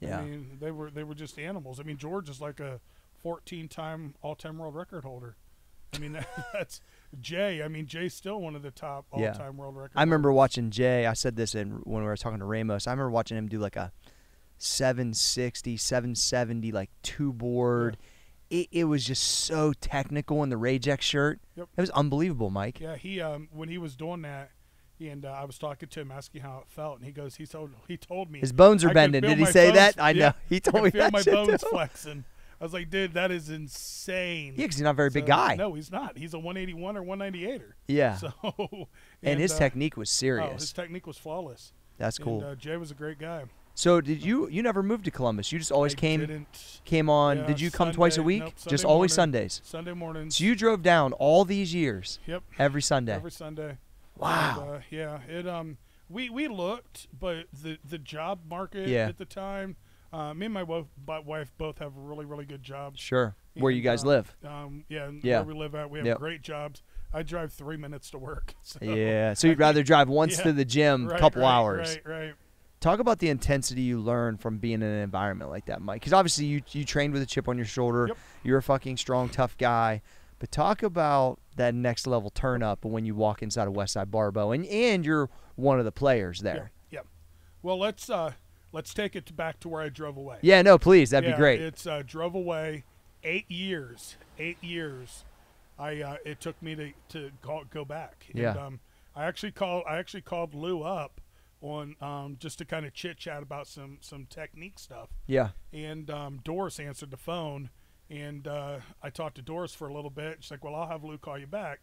Yeah. I mean, they were they were just animals. I mean, George is like a 14-time all-time world record holder. I mean, that's Jay. I mean, Jay's still one of the top all-time world record. I remember watching Jay. I said this in when we were talking to Ramos. I remember watching him do like a 760, 770, like two board. It, it was just so technical in the X shirt. Yep. It was unbelievable, Mike. Yeah, he um when he was doing that, and uh, I was talking to him asking how it felt, and he goes, he told he told me His bones are bending. Did he say bones- that? I yeah, know. He told me feel that my bones too. flexing. I was like, dude, that is insane. Yeah, because he's not a very big guy. No, he's not. He's a 181 or 198er. Yeah. So, and, his uh, technique was Oh, serious. his technique was flawless. That's cool. And, uh, Jay was a great guy. so did you? You never moved to Columbus. You just always I came Didn't. came on. Yeah, did you come twice a week? nope, just always morning. Sundays. Sunday mornings. So you drove down all these years, Yep. every Sunday. Every Sunday. wow. And, uh, yeah. It um we we looked, but the the job market Yeah. at the time. Uh, me and my wife, my wife both have really really good jobs. sure. Where you guys uh, live? Um, yeah, Yeah. where we live at, we have Yep. great jobs. I drive three minutes to work. So. Yeah. So you'd rather drive once Yeah. to the gym, a Right, couple right, hours. Right, right. Talk about the intensity you learn from being in an environment like that, Mike. Because obviously you you trained with a chip on your shoulder. Yep. You're a fucking strong, tough guy. But talk about that next level turn up when you walk inside of Westside Barbell, and and you're one of the players there. Yeah, yeah. Well, let's uh let's take it back to where I drove away. Yeah, no, please, that'd Yeah, be great. It's uh, drove away eight years. Eight years. I uh, it took me to to go, go back. Yeah. And, um, I actually called. I actually called Lou up on um, just to kind of chit chat about some some technique stuff. yeah, And um, Doris answered the phone, And uh, I talked to Doris for a little bit. She's like, "Well, I'll have Lou call you back."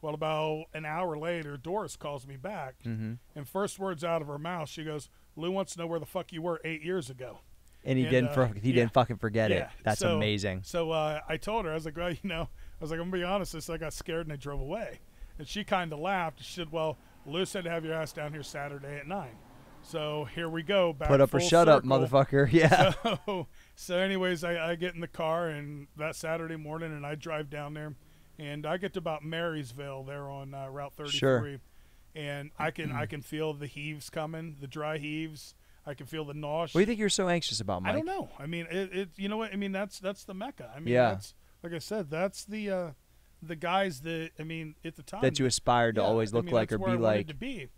Well, about an hour later, Doris calls me back, Mm-hmm. and first words out of her mouth, she goes, "Lou wants to know where the fuck you were eight years ago." And he And, didn't. uh, for, he yeah. didn't fucking forget it. That's so- amazing. So uh, I told her, I was like, well, you know, I was like, I'm gonna be honest, I said I got scared and I drove away. And she kind of laughed. She said, well, Lou said to have your ass down here Saturday at nine. So here we go. Back Put up or shut up, motherfucker. Yeah. So, so anyways, I, I get in the car and that Saturday morning, and I drive down there, and I get to about Marysville there on uh, Route 33, Sure. And I can I can feel the heaves coming, the dry heaves. I can feel the nausea. What do you think you're so anxious about, Mike? I don't know. I mean, it, it. You know what? I mean, that's that's the mecca. I mean, Yeah. that's like I said, that's the uh, the guys that I mean at the time That you aspired to yeah, always I look mean, like or be I like. to be.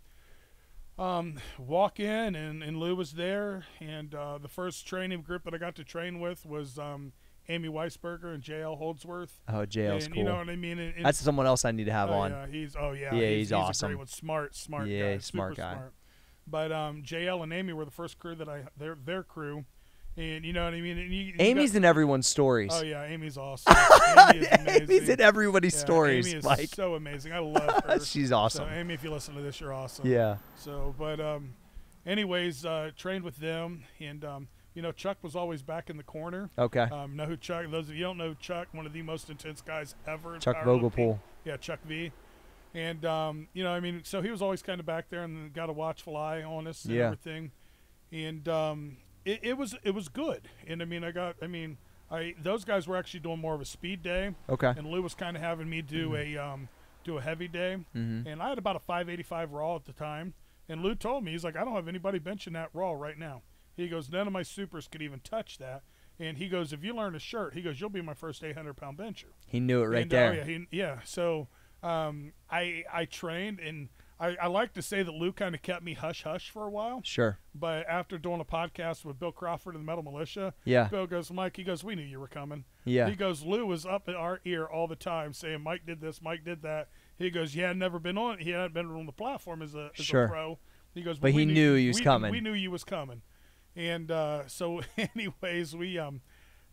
Um, walk in and and Lou was there, and uh, the first training group that I got to train with was um, Amy Weisberger and J.L. Holdsworth. Oh, JL's and cool. you know what I mean? And- and- That's someone else I need to have oh, on. Yeah, he's oh yeah, Yeah, he's, he's a awesome. one. Smart, smart Yeah, guy, smart guy. Smart. But um, JL and Amy were the first crew that I their their crew, and you know what I mean. And you, you Amy's got, in everyone's stories. Oh yeah, Amy's awesome. Amy is amazing. Amy's in everybody's Yeah, stories, Amy is Mike. so amazing. I love her. She's awesome. So Amy, if you listen to this, you're awesome. yeah. So, but um, anyways, uh, trained with them, and um, you know, Chuck was always back in the corner. Okay. Um, know who Chuck? Those of you don't know Chuck, one of the most intense guys ever. Chuck. Vogelpohl. Yeah, Chuck V. And um, you know, I mean, so he was always kind of back there and got a watchful eye on us and Yeah. everything. And um, it, it was it was good. And I mean, I got I mean, I those guys were actually doing more of a speed day, Okay. and Lou was kind of having me do a um, do a heavy day. Mm-hmm. And I had about a 585 raw at the time. And Lou told me he's like, I don't have anybody benching that raw right now. He goes, none of my supers could even touch that. And he goes, if you learn a shirt, he goes, you'll be my first 800 pound bencher. He knew it right And, uh, there. yeah, he, yeah. So um, I I trained, and I, I like to say that Lou kind of kept me hush hush for a while. Sure. But after doing a podcast with Bill Crawford and the Metal Militia, Yeah. Bill goes, Mike, he goes, we knew you were coming. Yeah. He goes, Lou was up in our ear all the time saying, Mike did this, Mike did that. He goes, had never been on, he hadn't been on the platform as a, as Sure. a pro. He goes, But we he knew he was we, coming. We knew you was coming. And uh, so, anyways, we um,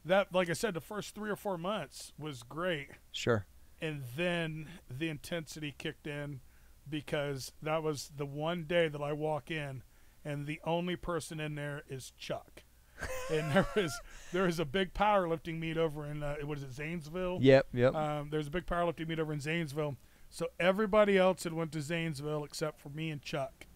that like I said, the first three or four months was great Sure. and then the intensity kicked in because that was the one day that I walk in and the only person in there is Chuck. and there is there is a big powerlifting meet over in uh, what is it Zanesville? Yep. Yep. Um, there's a big powerlifting meet over in Zanesville. So everybody else had went to Zanesville except for me and Chuck.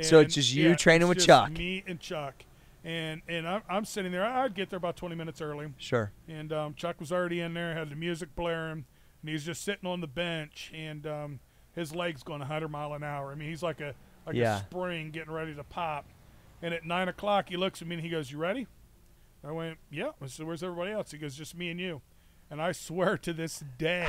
So it's just you yeah, training with Chuck. Me and Chuck. And and I'm, I'm sitting there. I'd get there about 20 minutes early sure. and um, Chuck was already in there, had the music blaring, and he's just sitting on the bench, and um, his legs going 100 mile an hour. I mean, he's like a like Yeah. a spring getting ready to pop. And at nine o'clock, he looks at me and he goes, "You ready?" I went, "Yeah." I said, "Where's everybody else?" He goes, "Just me and you." And I swear to this day,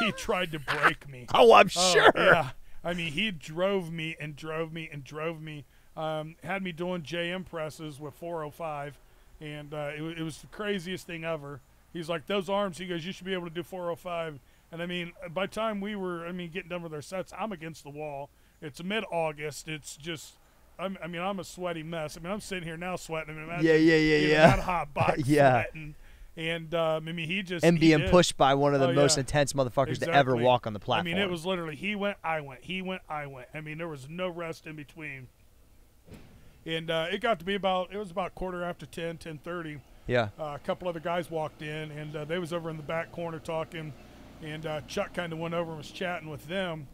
he tried to break me. Oh, I'm Oh, sure. Yeah. I mean, he drove me and drove me and drove me. Um, had me doing JM presses with 405, and uh, it, it was the craziest thing ever. He's like, those arms. He goes, you should be able to do 405. And I mean, by the time we were, I mean, getting done with our sets, I'm against the wall. It's mid-August. It's just, I'm, I mean, I'm a sweaty mess. I mean, I'm sitting here now sweating. And imagine Yeah, yeah, yeah, yeah. That hot box Yeah. sweating. And um, I mean, he just and being pushed by one of the Oh, most yeah. intense motherfuckers to ever walk on the platform. I mean, it was literally he went, I went, he went, I went. I mean, there was no rest in between. And uh, it got to be about it was about quarter after 10, 10.30. Yeah. Uh, a couple other guys walked in, and uh, they was over in the back corner talking. And uh, Chuck kind of went over and was chatting with them,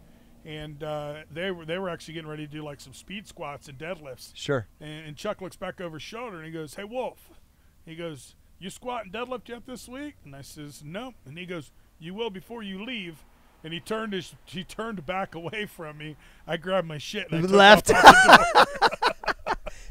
and uh, they were they were actually getting ready to do like some speed squats and deadlifts. Sure. And, and Chuck looks back over his shoulder and he goes, "Hey Wolf," he goes, "You squat and deadlift yet this week?" And I says, "No." And he goes, "You will before you leave." And he turned his he turned back away from me. I grabbed my shit and I Left. off out the door.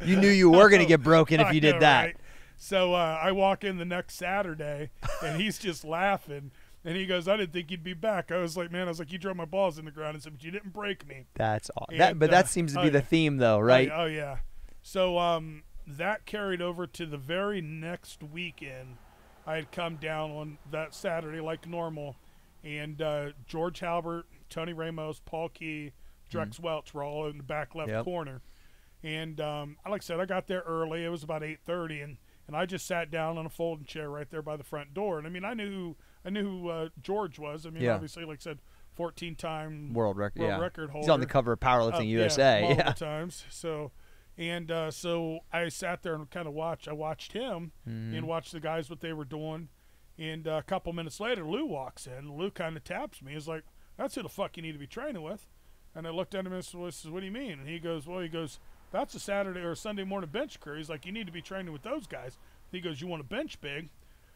You knew you were gonna get broken if you did know, that. right? So uh, I walk in the next Saturday and he's just laughing. And he goes, I didn't think you'd be back. I was like, man, I was like, you drove my balls in the ground and said, but you didn't break me. That's all. That, but uh, that seems to oh, be the yeah. theme, though, right? Oh, oh, yeah. So um, that carried over to the very next weekend. I had come down on that Saturday like normal, and uh, George Halbert, Tony Ramos, Paul Key, Drex Welch were all in the back left Yep. corner. And um, like I said, I got there early. It was about eight thirty, and and I just sat down on a folding chair right there by the front door. And I mean, I knew who I knew who uh, George was. I mean, Yeah. obviously, like I said, 14 time World record. world yeah. record holder. He's on the cover of Powerlifting Uh, USA. Yeah, Yeah. times. So, and uh, so I sat there and kind of watched. I watched him Mhm. and watched the guys what they were doing. And uh, a couple minutes later, Lou walks in. Lou kind of taps me. He's like, "That's who the fuck you need to be training with." And I looked at him and said, "What do you mean?" And he goes, "Well, he goes, that's a Saturday or Sunday morning bench crew." He's like, "You need to be training with those guys." He goes, "You want to bench big?"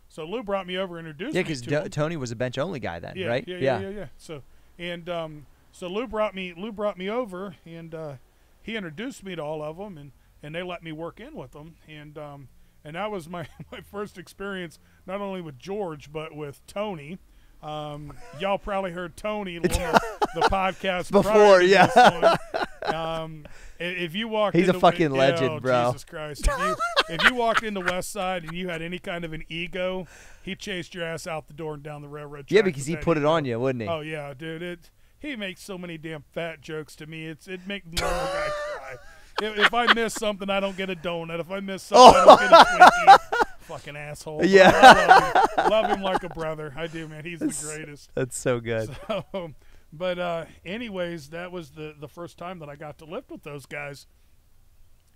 So Lou brought me over, and introduced Yeah, me because to him. Tony was a bench only guy then, Yeah, right? Yeah, yeah, yeah, yeah. So and um, so Lou brought me Lou brought me over, and uh, he introduced me to all of them, and, and they let me work in with them, and um, and that was my my first experience not only with George but with Tony. Um, y'all probably heard Tony on the, the podcast Before, yeah. Um, if you walked, He's a into, fucking yeah, legend, oh, bro. Jesus Christ! If you, if you walked into West Side and you had any kind of an ego, he chased your ass out the door and down the railroad. Yeah, because he put it ego. on you, wouldn't he? Oh yeah, dude. It he makes so many damn fat jokes to me. It's it makes normal guy cry. If, if I miss something, I don't get a donut. If I miss something, I don't get a Twinkie. Fucking asshole. Yeah. I love him. love him like a brother. I do, man. He's the greatest. That's so good. So, but uh, anyways, that was the the first time that I got to lift with those guys,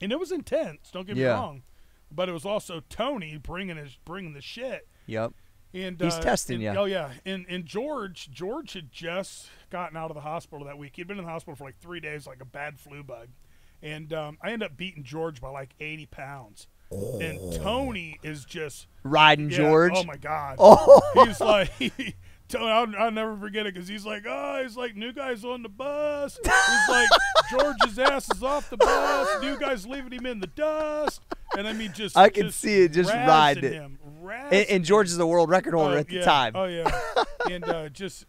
and it was intense. Don't get me wrong, but it was also Tony bringing his bringing the shit. Yep. And He's uh, testing and- ya. Oh yeah, and and George George had just gotten out of the hospital that week. He'd been in the hospital for like three days, like a bad flu bug, and um, I ended up beating George by like eighty pounds. And Tony is just Riding yeah, George. Oh my god. Oh. He's like. I'll, I'll never forget it because he's like, oh, he's like, new guys on the bus. He's like, George's ass is off the bus. New guys leaving him in the dust. And I mean, just I can just see it, just riding it. him, and, and George is the world record holder Oh, at the yeah. time. Oh yeah, and uh, just,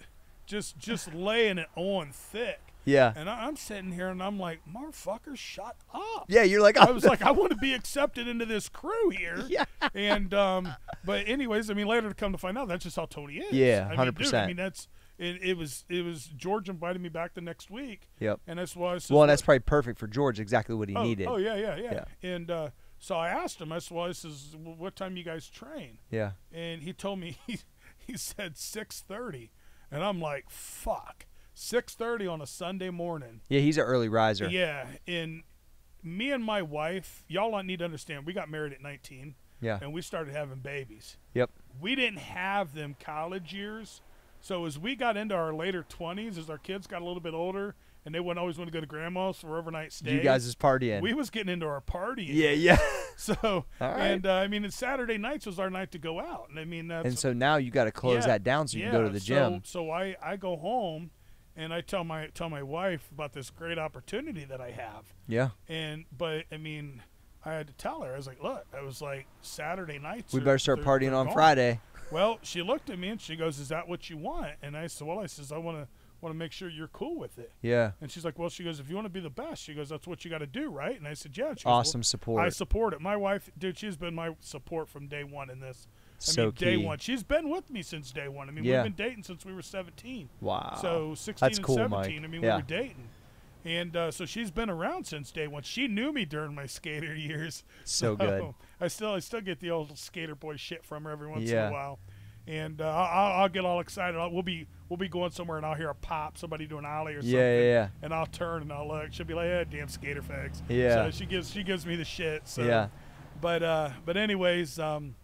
just, just laying it on thick. Yeah. And I, I'm sitting here and I'm like, motherfucker, shut up. Yeah, you're like, I was like, I want to be accepted into this crew here. Yeah. And um, but anyways, I mean, later to come to find out, that's just how Tony is. Yeah, I mean, dude, 100%. I mean, that's it. It was it was George invited me back the next week, Yep. and that's why. I said, Well, and that's "Look, probably perfect for George. Exactly what he oh, needed. Oh yeah, yeah, yeah. And uh, so I asked him. I said, "Well, this is what time you guys train?" Yeah. and he told me he, he said 6:30 and I'm like fuck 6:30 on a Sunday morning Yeah, he's an early riser. yeah and me and my wife y'all need to understand we got married at 19 Yeah. and we started having babies Yep. we didn't have them college years so as we got into our later 20s as our kids got a little bit older and they wouldn't always want to go to grandma's for overnight stays You guys is partying. we was getting into our party yeah, yeah. so right. and uh, I mean and Saturday nights was our night to go out and I mean that's and so now you got to close Yeah, that down so you can go to the gym. So, so I, I go home and I tell my tell my wife about this great opportunity that I have. yeah. And but I mean, I had to tell her. I was like, look, I was like Saturday nights. We better start partying on gone. Friday. Well, she looked at me and she goes, "Is that what you want?" And I said, "Well, I says I want to want to make sure you're cool with it." Yeah. And she's like, "Well, she goes, if you want to be the best, she goes, that's what you got to do, right?" And I said, "Yeah." She goes, "Well, Awesome support. I support it. My wife, dude, she's been my support from day one in this. I so mean, day key. one. She's been with me since day one. I mean, Yeah. we've been dating since we were 17. Wow. So 16 That's and cool, 17. Mike. I mean, Yeah. we were dating. And uh, so she's been around since day one. She knew me during my skater years. So good. I still, I still get the old skater boy shit from her every once in a while. And uh, I'll, I'll get all excited. I'll, we'll be, we'll be going somewhere, and I'll hear a pop, somebody do an ollie or something. Yeah, yeah, yeah. And I'll turn and I'll look. She'll be like, "Yeah, damn skater fags." Yeah. So she gives, she gives me the shit. So Yeah. but uh, but anyways, um,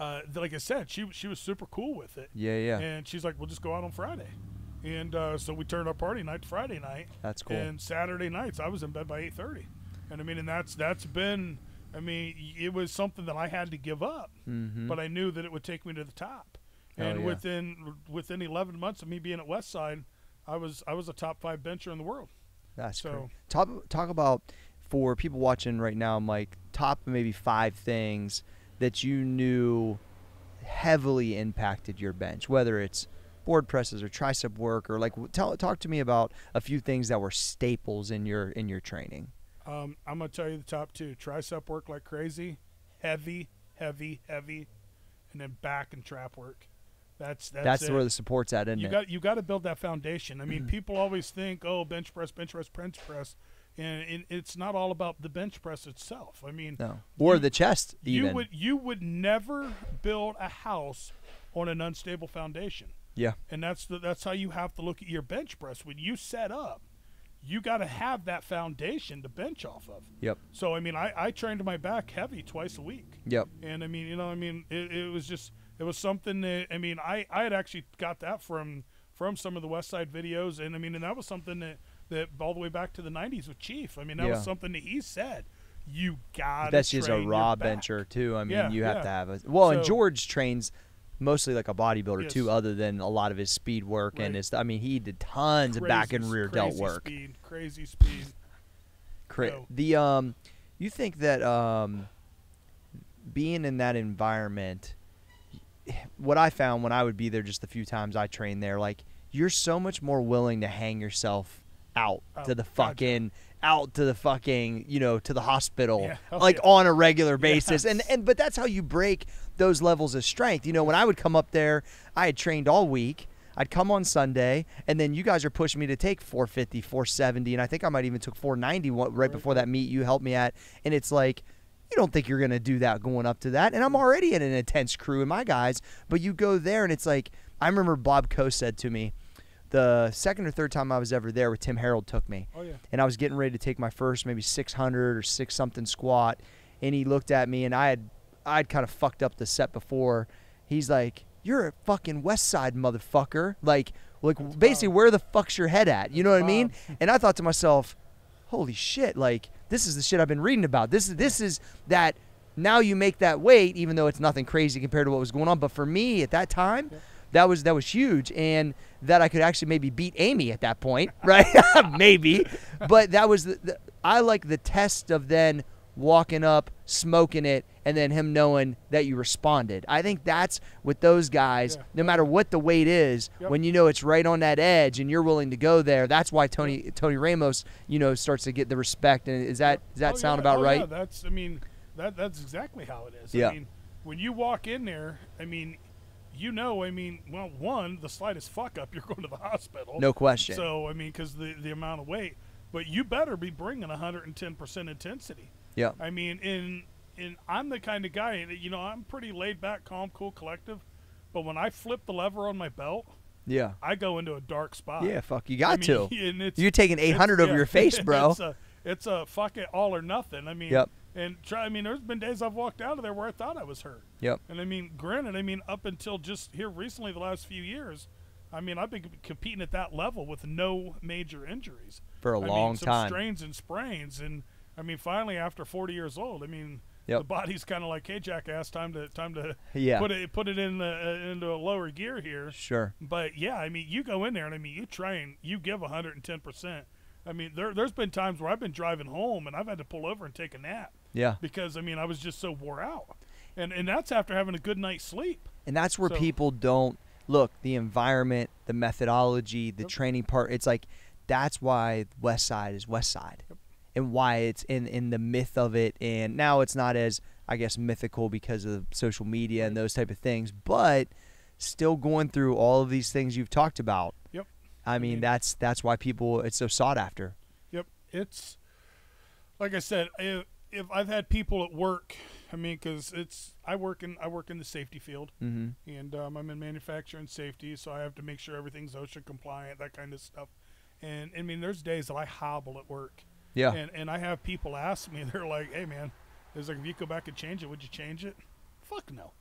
uh, like I said, she she was super cool with it, Yeah, yeah. and she's like, "We'll just go out on Friday," and uh, so we turned our party night to Friday night, That's cool. and Saturday nights I was in bed by eight thirty, and I mean, and that's that's been, I mean, it was something that I had to give up, mm-hmm. but I knew that it would take me to the top, Oh, and yeah. within within eleven months of me being at Westside, I was I was a top five bencher in the world. That's so- great. Talk talk about for people watching right now, Mike. Top maybe five things that you knew heavily impacted your bench, whether it's board presses or tricep work, or like tell talk to me about a few things that were staples in your in your training. Um, I'm gonna tell you the top two: tricep work like crazy, heavy, heavy, heavy, and then back and trap work. That's that's, That's, where the support's at, isn't you it? got you got to build that foundation. I mean, people always think, oh, bench press, bench press, bench press, and, it's not all about the bench press itself. I mean, No. Or You- the chest you would you would never build a house on an unstable foundation, yeah. and that's the, that's how you have to look at your bench press when you set up. You got to have that foundation to bench off of. Yep. So I mean, I, I trained my back heavy twice a week. Yep. And I mean, you know, I mean, it, it was just it was something that I mean, I, I had actually got that from from some of the West Side videos, and I mean, and that was something that that all the way back to the '90s with Chief. I mean, that Yeah. was something that he said. You got That's just a raw bencher too. I mean, Yeah, you have yeah. to have a well. and George trains mostly like a bodybuilder Yes. too, other than a lot of his speed work and Right. his. I mean, he did tons of back and Crazy- rear delt work. Speed, crazy speed. Cra- So- The um, you think that um, being in that environment, what I found when I would be there just the few times I trained there, like you're so much more willing to hang yourself out Oh, to the gotcha. fucking out to the fucking you know to the hospital Yeah. Oh, like yeah. on a regular basis and and but that's how you break those levels of strength you know when i would come up there i had trained all week i'd come on sunday and then you guys are pushing me to take 450 470 and i think i might even took 490 right Right. before that meet you helped me at and it's like you don't think you're going to do that going up to that and i'm mm. already in an intense crew and my guys but you go there and it's like i remember bob coe said to me the second or third time i was ever there with tim harold took me Oh yeah. and I was getting ready to take my first maybe 600 or six something squat, and he looked at me and I had I'd kind of fucked up the set before. He's like, "You're a fucking West Side motherfucker." Like, like That's basically, Bob. where the fuck's your head at? You know what I mean? And I thought to myself, "Holy shit! Like, this is the shit I've been reading about. This is this is that." Now you make that weight, even though it's nothing crazy compared to what was going on. But for me at that time, Yep. That was that was huge, and that I could actually maybe beat Amy at that point, right? maybe, but that was the, the I like the test of then walking up, smoking it, and then him knowing that you responded. I think that's with those guys. Yeah. No matter what the weight is, Yep. when you know it's right on that edge and you're willing to go there, that's why Tony Tony Ramos, you know, starts to get the respect. And is that does that Oh, sound yeah. about Oh, right? Yeah, that's I mean that that's exactly how it is. Yeah. I mean, when you walk in there, I mean, you know, I mean, well, one, the slightest fuck up, you're going to the hospital. No question. So I mean, because the the amount of weight, but you better be bringing 110 percent intensity. yeah. I mean, in in I'm the kind of guy, you know, I'm pretty laid back, calm, cool, collective, but when I flip the lever on my belt, Yeah. I go into a dark spot. Yeah, fuck, you I got mean, to. and it's- You're taking 800 over yeah. your face, bro. it's a it's a fuck it all or nothing. I mean, Yep. And try. I mean, there's been days I've walked out of there where I thought I was hurt. Yep. And I mean, granted, I mean, up until just here recently, the last few years, I mean, I've been competing at that level with no major injuries For a I long mean, some time. strains and sprains, and I mean, finally, after 40 years old, I mean, Yep. the body's kind of like, hey, jackass, time to time to Yeah. put it put it in the, uh, into a lower gear here. Sure. But yeah, I mean, you go in there and I mean, you train, you give 110 percent. I mean, there there's been times where I've been driving home and I've had to pull over and take a nap Yeah. because I mean, I was just so wore out, and and that's after having a good night's sleep. And that's where So- people don't look the environment, the methodology, the Yep. training part. It's like that's why West Side is West Side, Yep. and why it's in in the myth of it. And now it's not as I guess mythical because of social media and those type of things, but still going through all of these things you've talked about. Yep. I mean, mean- that's that's why people it's so sought after. Yep, it's like I said. If, if I've had people at work, I mean, because it's I work in I work in the safety field, Mm-hmm. and um, I'm in manufacturing safety, so I have to make sure everything's OSHA compliant, that kind of stuff. And I mean, there's days that I hobble at work, Yeah. and and I have people ask me, they're like, "Hey, man, is like if you go back and change it, would you change it?" Fuck no,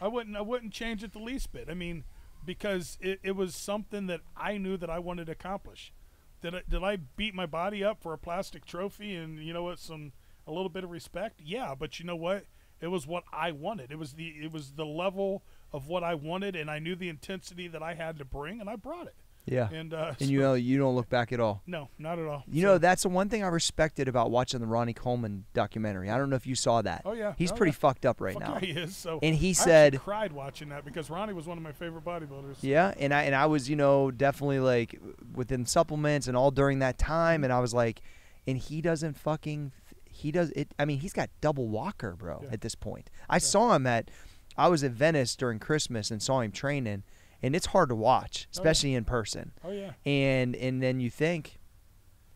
I wouldn't. I wouldn't change it the least bit. I mean, because it, it was something that I knew that I wanted to accomplish. Did I, did I beat my body up for a plastic trophy and you know what some a little bit of respect? Yeah, but you know what? It was what I wanted. It was the it was the level of what I wanted, and I knew the intensity that I had to bring, and I brought it. yeah. And uh, And you so- know you don't look back at all. no, not at all. You So- know, that's the one thing I respected about watching the Ronnie Coleman documentary. I don't know if you saw that. Oh yeah, He's oh, pretty yeah. fucked up right Fuck now. yeah, he is. So And he I said, cried watching that because Ronnie was one of my favorite bodybuilders. yeah, and I and I was, you know, definitely like within supplements and all during that time, and I was like, and he doesn't fucking, he does it. I mean, he's got double Walker, bro. Yeah. At this point, I saw him at, I was at Venice during Christmas and saw him training, and it's hard to watch, Oh, yeah. especially in person. Oh yeah. And and then you think,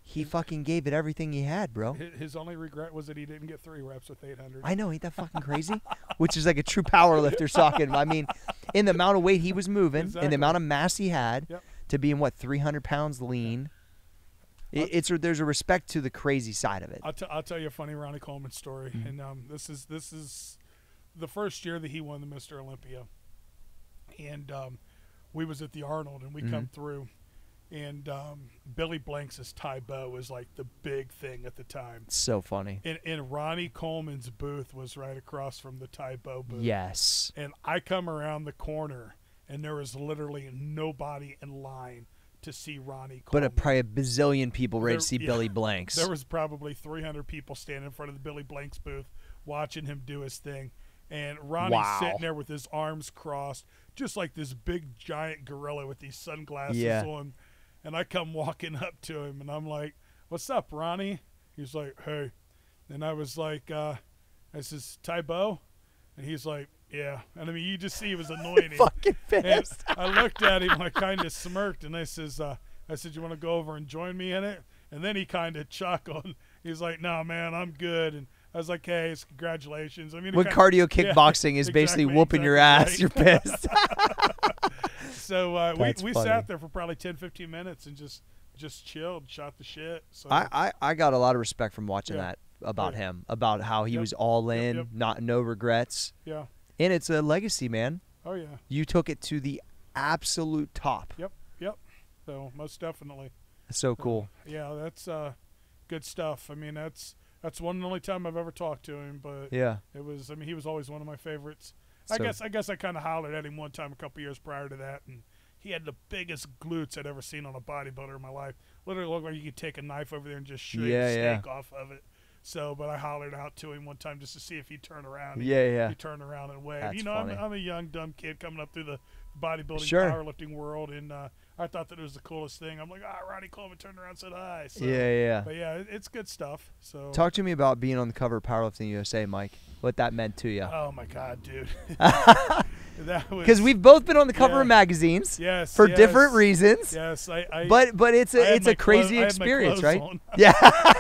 he fucking gave it everything he had, bro. His only regret was that he didn't get three reps with 800. I know, ain't that fucking crazy? Which is like a true power lifter talking. I mean, in the amount of weight he was moving, in the amount of mass he had, Yep. to being what 300 pounds lean. It, it's there's a respect to the crazy side of it. I'll, t- I'll tell you a funny Ronnie Coleman story, Mm-hmm. and um, this is this is the first year that he won the Mr. Olympia, and um, we was at the Arnold, and we Mm-hmm. come through, and um, Billy Blanks' Tae Bo was like the big thing at the time, It's so funny. and, and Ronnie Coleman's booth was right across from the Tae Bo booth, Yes. and I come around the corner, and there was literally nobody in line to see Ronnie But a, probably a bazillion people ready There- to see yeah. Billy Blanks. There was probably 300 people standing in front of the Billy Blanks booth watching him do his thing. And Ronnie's Wow. sitting there with his arms crossed, just like this big giant gorilla with these sunglasses Yeah. on. And I come walking up to him and I'm like, What's up, Ronnie? He's like, Hey. And I was like, uh, I says, Tae Bo? And he's like, Yeah. And I mean, you just see he was annoying fucking And pissed. I looked at him, I kind of smirked, and I says, uh, "I said, you want to go over and join me in it?" And then he kind of chuckled. He's like, "No, man, I'm good." And I was like, "Hey, it's congratulations." I mean, When cardio yeah, kickboxing is basically exactly, whooping your exactly ass, you're pissed. So uh, we we funny. sat there for probably 10, 15 minutes and just just chilled, shot the shit. So I, I, I got a lot of respect from watching Yeah. that about yeah. him, about how he Yep. was all Yep, in, yep. not no regrets, yeah, and it's a legacy, man. oh yeah, You took it to the absolute top. yep, yep. So most definitely. That's so cool. Yeah, that's uh, good stuff. I mean, that's that's one and only time I've ever talked to him, but Yeah. It was. I mean, he was always one of my favorites. I guess. I guess I kind of hollered at him one time a couple years prior to that, and he had the biggest glutes I'd ever seen on a bodybuilder in my life. Literally looked like you could take a knife over there and just shave Yeah, yeah. steak off of it. So, but I hollered out to him one time just to see if he'd turn around. He- Yeah, yeah. He turned around and waved. That's you know. I'm, I'm a young dumb kid coming up through the bodybuilding, Sure. powerlifting world, and uh, I thought that it was the coolest thing. I'm like, ah, Ronnie Coleman turned around and said hi. So, yeah, yeah. But yeah, it- it's good stuff. So. Talk to me about being on the cover of Powerlifting USA, Mike. What that meant to you. Oh my God, dude. that was Because we've both been on the cover Yeah. of magazines yes for yes, different reasons. Yes, I. I But but it's a it's a crazy clo- I had my experience, right? on. Yeah.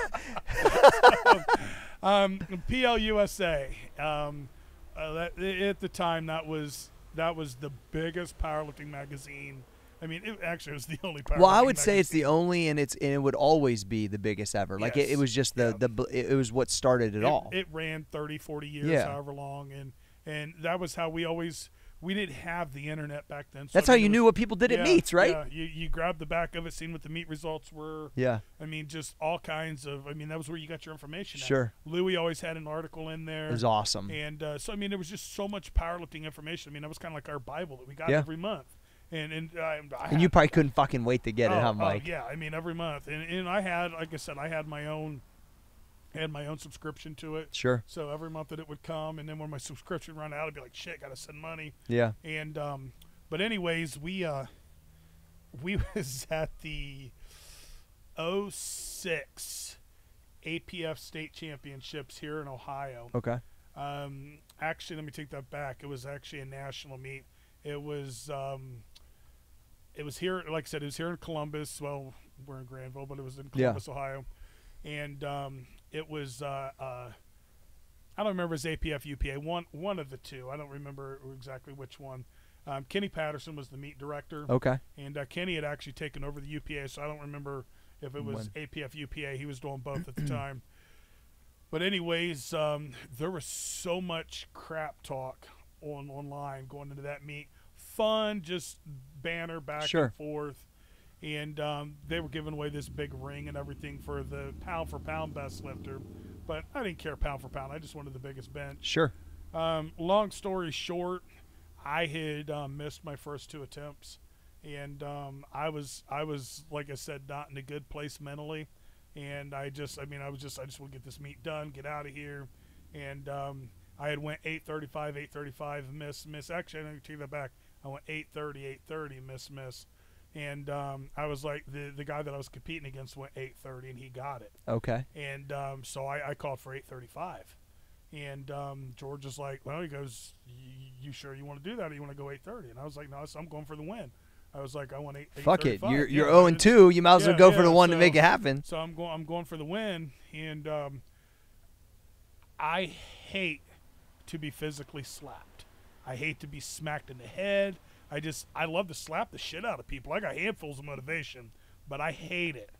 Um, PLUSA. Um, uh, that, at the time, that was that was the biggest powerlifting magazine. I mean, it actually was the only. Powerlifting Well, I would say it's the only, and it's and it would always be the biggest ever. Like it, it was just the Yeah. the it was what started it, all. It ran 30, 40 years, Yeah. however long, and and that was how we always. We didn't have the internet back then. So That's I how you it knew what people did at yeah, meets, right? Yeah, you you grabbed the back of it, seen what the meet results were. Yeah. I mean, just all kinds of. I mean, that was where you got your information. at. Sure. Louie always had an article in there. It was awesome. And uh, so, I mean, there was just so much powerlifting information. I mean, that was kind of like our Bible that we got Yeah. every month. And and, uh, I And you probably couldn't fucking wait to get it, oh, huh, oh, Mike? yeah, I mean, every month. And and I had, like I said, I had my own, I had my own subscription to it. Sure. So every month that it would come, and then when my subscription run out, I'd be like, shit, gotta send money. Yeah. And um, but anyways, we uh, we was at the 06 APF state championships here in Ohio. Okay. Um, actually, let me take that back. It was actually a national meet. It was um, it was here, like I said, it was here in Columbus. Well, we're in Granville, but it was in Yeah. Columbus, Ohio, and um, it was uh, uh, I don't remember his APF UPA one one of the two. I don't remember exactly which one. Um, Kenny Patterson was the meet director, Okay. and uh, Kenny had actually taken over the UPA, so I don't remember if it was APF UPA. He was doing both at the time. But anyways, um, there was so much crap talk on online going into that meet. Fun, just banner back Sure. and forth, and um, they were giving away this big ring and everything for the pound for pound best lifter. But I didn't care pound for pound. I just wanted the biggest bench. Sure. Um, long story short, I had um, missed my first two attempts, and um, I was I was like I said, not in a good place mentally, and I just I mean I was just I just want to get this meet done, get out of here, and um, I had went 835, 835, miss miss. Actually, I take that back. I went 830, 830, miss miss, and um, I was like the the guy that I was competing against went 830, and he got it. Okay. And um, so I, I called for 835. And um, George is like, well, he goes, you sure you want to do that or you want to go 830? And I was like, no, I'm going for the win. I was like, I want eight. Fuck it. You're you're 0 and 2. You might as well yeah, go for the one to make it happen. So I'm going. I'm going for the win, and um, I hate to be physically slapped. I hate to be smacked in the head. I just I love to slap the shit out of people. I got handfuls of motivation, but I hate it.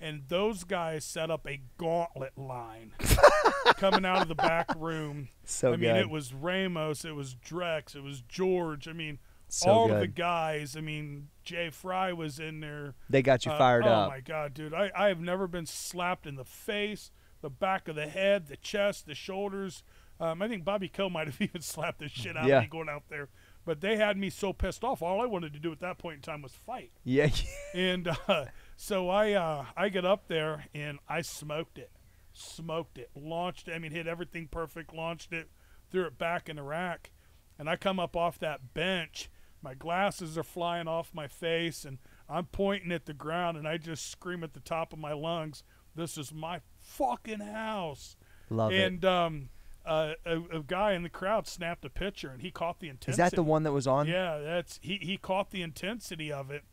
And those guys set up a gauntlet line coming out of the back room. So I mean, it was Ramos, it was Drex, it was George. I mean, So all of the guys. I mean, Jay Fry was in there. They got you Uh, fired oh up. Oh my god, dude! I, I have never been slapped in the face, the back of the head, the chest, the shoulders. Um, I think Bobby Coe might have even slapped the shit out Yeah. of me going out there. But they had me so pissed off. All I wanted to do at that point in time was fight. Yeah. And uh, so I uh, I get up there and I smoked it, smoked it, launched. it. I mean, hit everything perfect, launched it, threw it back in the rack, and I come up off that bench. My glasses are flying off my face, and I'm pointing at the ground, and I just scream at the top of my lungs, "This is my fucking house!" Love it. and um, uh, a, a guy in the crowd snapped a picture, and he caught the intensity. Is that the one that was on? Yeah, that's he. He caught the intensity of it,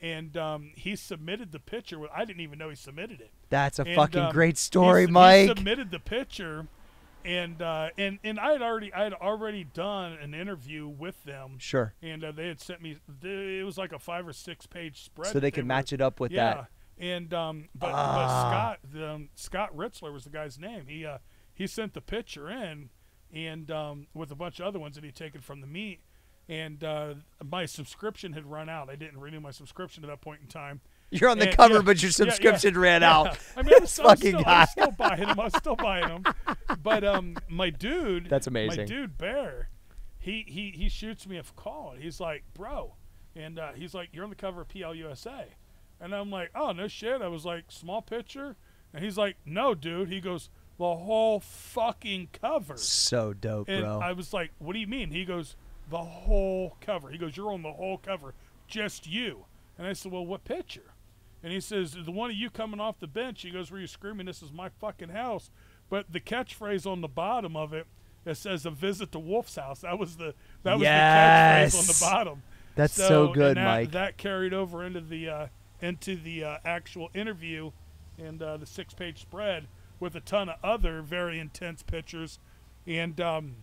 and um, he submitted the picture. I didn't even know he submitted it. That's a And, fucking um, great story, He Mike. submitted the picture, and uh, and and I had already I had already done an interview with them, Sure. and uh, they had sent me. It was like a five or six page spread. So they could match it up with yeah. that. And um, but, Ah. but Scott, the, um, Scott Ritzler was the guy's name. He uh, he sent the picture in, and um, with a bunch of other ones that he'd taken from the meet. And uh, my subscription had run out. I didn't renew my subscription at that point in time. You're on the And- cover, yeah, but your yeah, yeah, subscription ran yeah. out. I mean, I was, This I was fucking still, I guy. still buying them. I was still buying them. But um, my dude, That's amazing. My dude Bear, he he he shoots me a call. And he's like, bro, and uh, he's like, you're on the cover of PLUSA, and I'm like, oh no shit. I was like, small picture, and he's like, no dude. He goes, the whole fucking cover. So dope, And bro. I was like, "What do you mean?" He goes, "The whole cover." He goes, "You're on the whole cover, just you." And I said, "Well, what picture?" And he says, "The one of you coming off the bench." He goes, "Where you screaming, this is my fucking house." But the catchphrase on the bottom of it, it says, "A visit to Wolf's house." That was the that was the catchphrase on the bottom. That's so, and good, that, Mike. That carried over into the uh, into the uh, actual interview and uh, the six page spread with a ton of other very intense pictures. And um,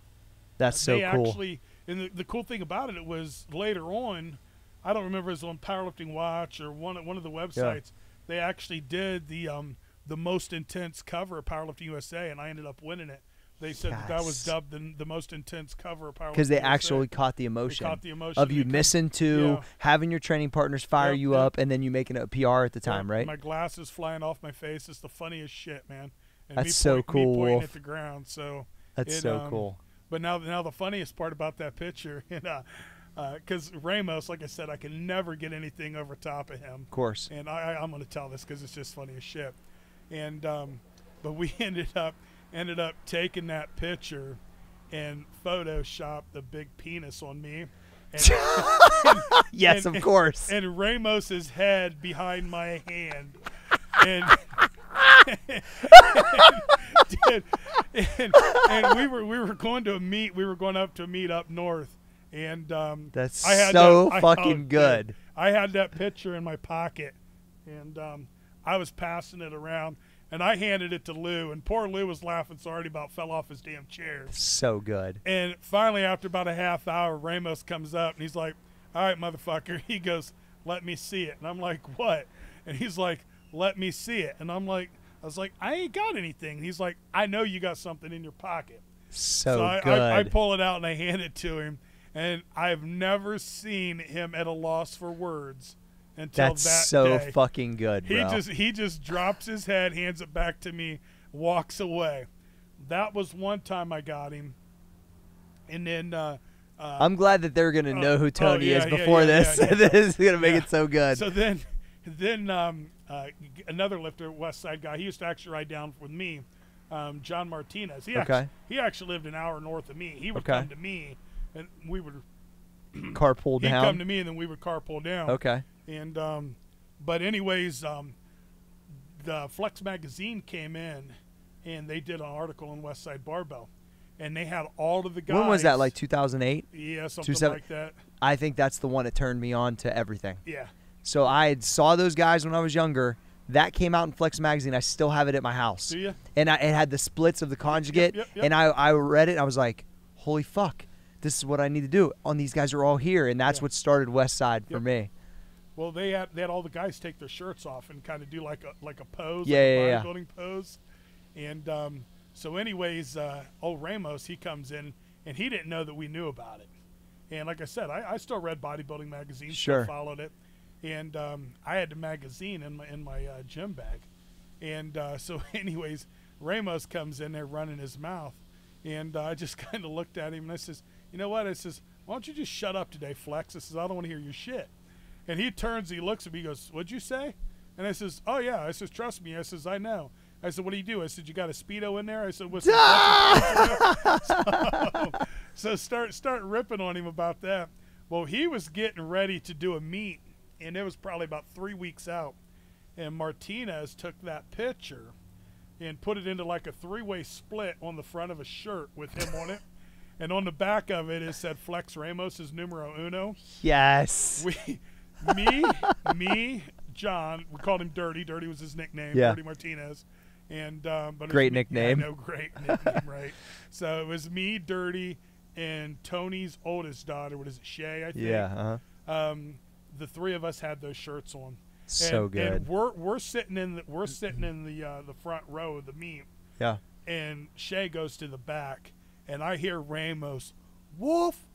That's so they cool. actually, and the, the cool thing about it, it was later on. I don't remember it was on Powerlifting Watch or one one of the websites. They actually did the um, the most intense cover of Powerlifting USA, and I ended up winning it. They said that, that was dubbed the, the most intense cover of Powerlifting because they USA. actually caught the emotion, caught the emotion of you missing two, yeah. having your training partners fire Yep, you yep. up, and then you making a PR at the Yeah, time, right? My glasses flying off my face. It's the funniest shit, man. And That's so point- cool, Me pointing Wolf. at the ground. So, That's it, so um, cool. but now, now the funniest part about that picture, and because Ramos, like I said, I can never get anything over top of him. Of course. And I, I, I'm going to tell this because it's just funny as shit. And um, but we ended up ended up taking that picture and Photoshop the big penis on me. And, Yes, and- of course. and Ramos's head behind my hand. And, Dude, and, and we were we were going to a meet. We were going up to a meet up north, and um, That's I had so that, I- fucking dude, good. I had that picture in my pocket, and um, I was passing it around, and I handed it to Lou, and poor Lou was laughing so hard he about fell off his damn chair. So good. And finally, after about a half hour, Ramos comes up and he's like, "All right, motherfucker." He goes, "Let me see it." And I'm like, "What?" And he's like, "Let me see it." And I'm like, "I was like, I ain't got anything." And he's like, "I know you got something in your pocket." So, I, good. I, I pull it out and I hand it to him, and I've never seen him at a loss for words until That's that so day. fucking good, He bro. just he just drops his head, hands it back to me, walks away. That was one time I got him, and then uh, uh, I'm glad that they're gonna know oh, who Tony yeah, is before yeah, this. yeah, yeah. this is gonna make it so good. so then then um, uh, another lifter, West Side guy. He used to actually ride down with me, um, John Martinez. He Okay. actually, he actually lived an hour north of me. He would Okay. come to me, and we would Carpool he'd come to down. me, and then we would carpool down. Okay. And um, but anyways, um, the Flex magazine came in, and they did an article on West Side Barbell, and they had all of the guys. When was that? Like 2008? yeah, something like that. I think that's the one that turned me on to everything. Yeah, So I had saw those guys when I was younger. That came out in Flex magazine. I still have it at my house, do you? and I, it had the splits of the conjugate. yep, yep. And I I read it. and I was like, holy fuck, this is what I need to do. On these guys are all here, and that's Yeah. what started West Side for Yep. me. Well, they had they had all the guys take their shirts off and kind of do like a like a pose, Yeah, like yeah, a yeah. bodybuilding pose. And um, so, anyways, uh, old Ramos he comes in and he didn't know that we knew about it. And like I said, I, I still read bodybuilding magazines, Sure. followed it, and um, I had the magazine in my in my uh, gym bag. And uh, so, anyways, Ramos comes in there running his mouth, and uh, I just kind of looked at him and I says, "You know what?" I says, "Why don't you just shut up today, Flex?" I says, "I don't want to hear your shit." And he turns, he looks at me, he goes, "What'd you say?" And I says, "Oh yeah." I says, "Trust me." I says, "I know." I said, "What do you do?" I said, "You got a speedo in there?" I said, "What's so, so start start ripping on him about that. Well, he was getting ready to do a meet, and it was probably about three weeks out. And Martinez took that picture and put it into like a three-way split on the front of a shirt with him on it. And on the back of it, it said Flex Ramos is numero uno. Yes. We, me, me, John. We called him Dirty. Dirty was his nickname. Yeah. Dirty Martinez. And um, but it was Great nickname. Yeah, no, great nickname, right? So it was me, Dirty, and Tony's oldest daughter. What is it, Shay? I think. Yeah. Uh-huh. Um, the three of us had those shirts on. So and, good. And we're we're sitting in the we're sitting in the uh, the front row of the meet, yeah. and Shay goes to the back, and I hear Ramos, "Wolfe,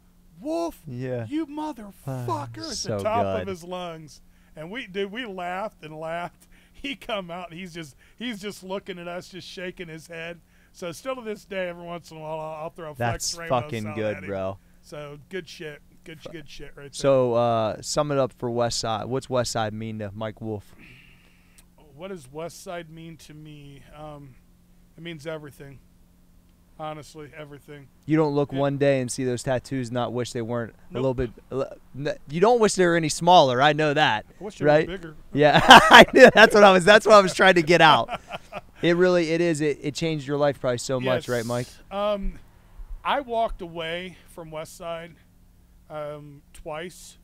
Wolfe, Yeah. you motherfucker!" at so the top good. of his lungs, and we did we laughed and laughed. He come out, and he's just he's just looking at us, just shaking his head. So still to this day, every once in a while, I'll, I'll throw a That's flex Ramos fucking good, bro. So good shit, good good shit right there. So uh, sum it up for Westside. What's Westside mean to Mike Wolfe? what does Westside mean to me? Um, it means everything. Honestly, everything. You don't look one day and see those tattoos, and not wish they weren't a little bit. a li- n- You don't wish they were any smaller. I know that. I wish they were Right? bigger. Yeah, I knew that's what I was. That's what I was trying to get out. It really, it is. It, it changed your life probably so much, right, Mike? Um, I walked away from Westside um, twice.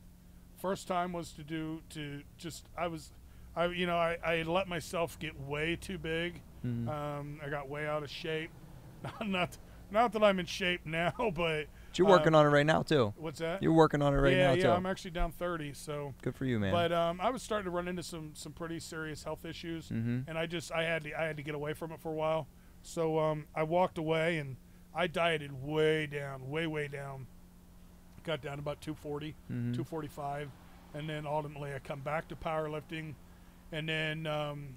First time was to do to just I was, I you know I, I let myself get way too big. Mhm. Um, I got way out of shape. not not that I'm in shape now, but But you're working um, on it right now too. what's that? You're working on it right yeah, now yeah. too. I'm actually down 30, so. Good for you, man. But um, I was starting to run into some some pretty serious health issues, hmm and I just I had to I had to get away from it for a while. So um, I walked away and I dieted way down, way way down. Got down to about 240, hmm 245, and then ultimately I come back to powerlifting, and then um,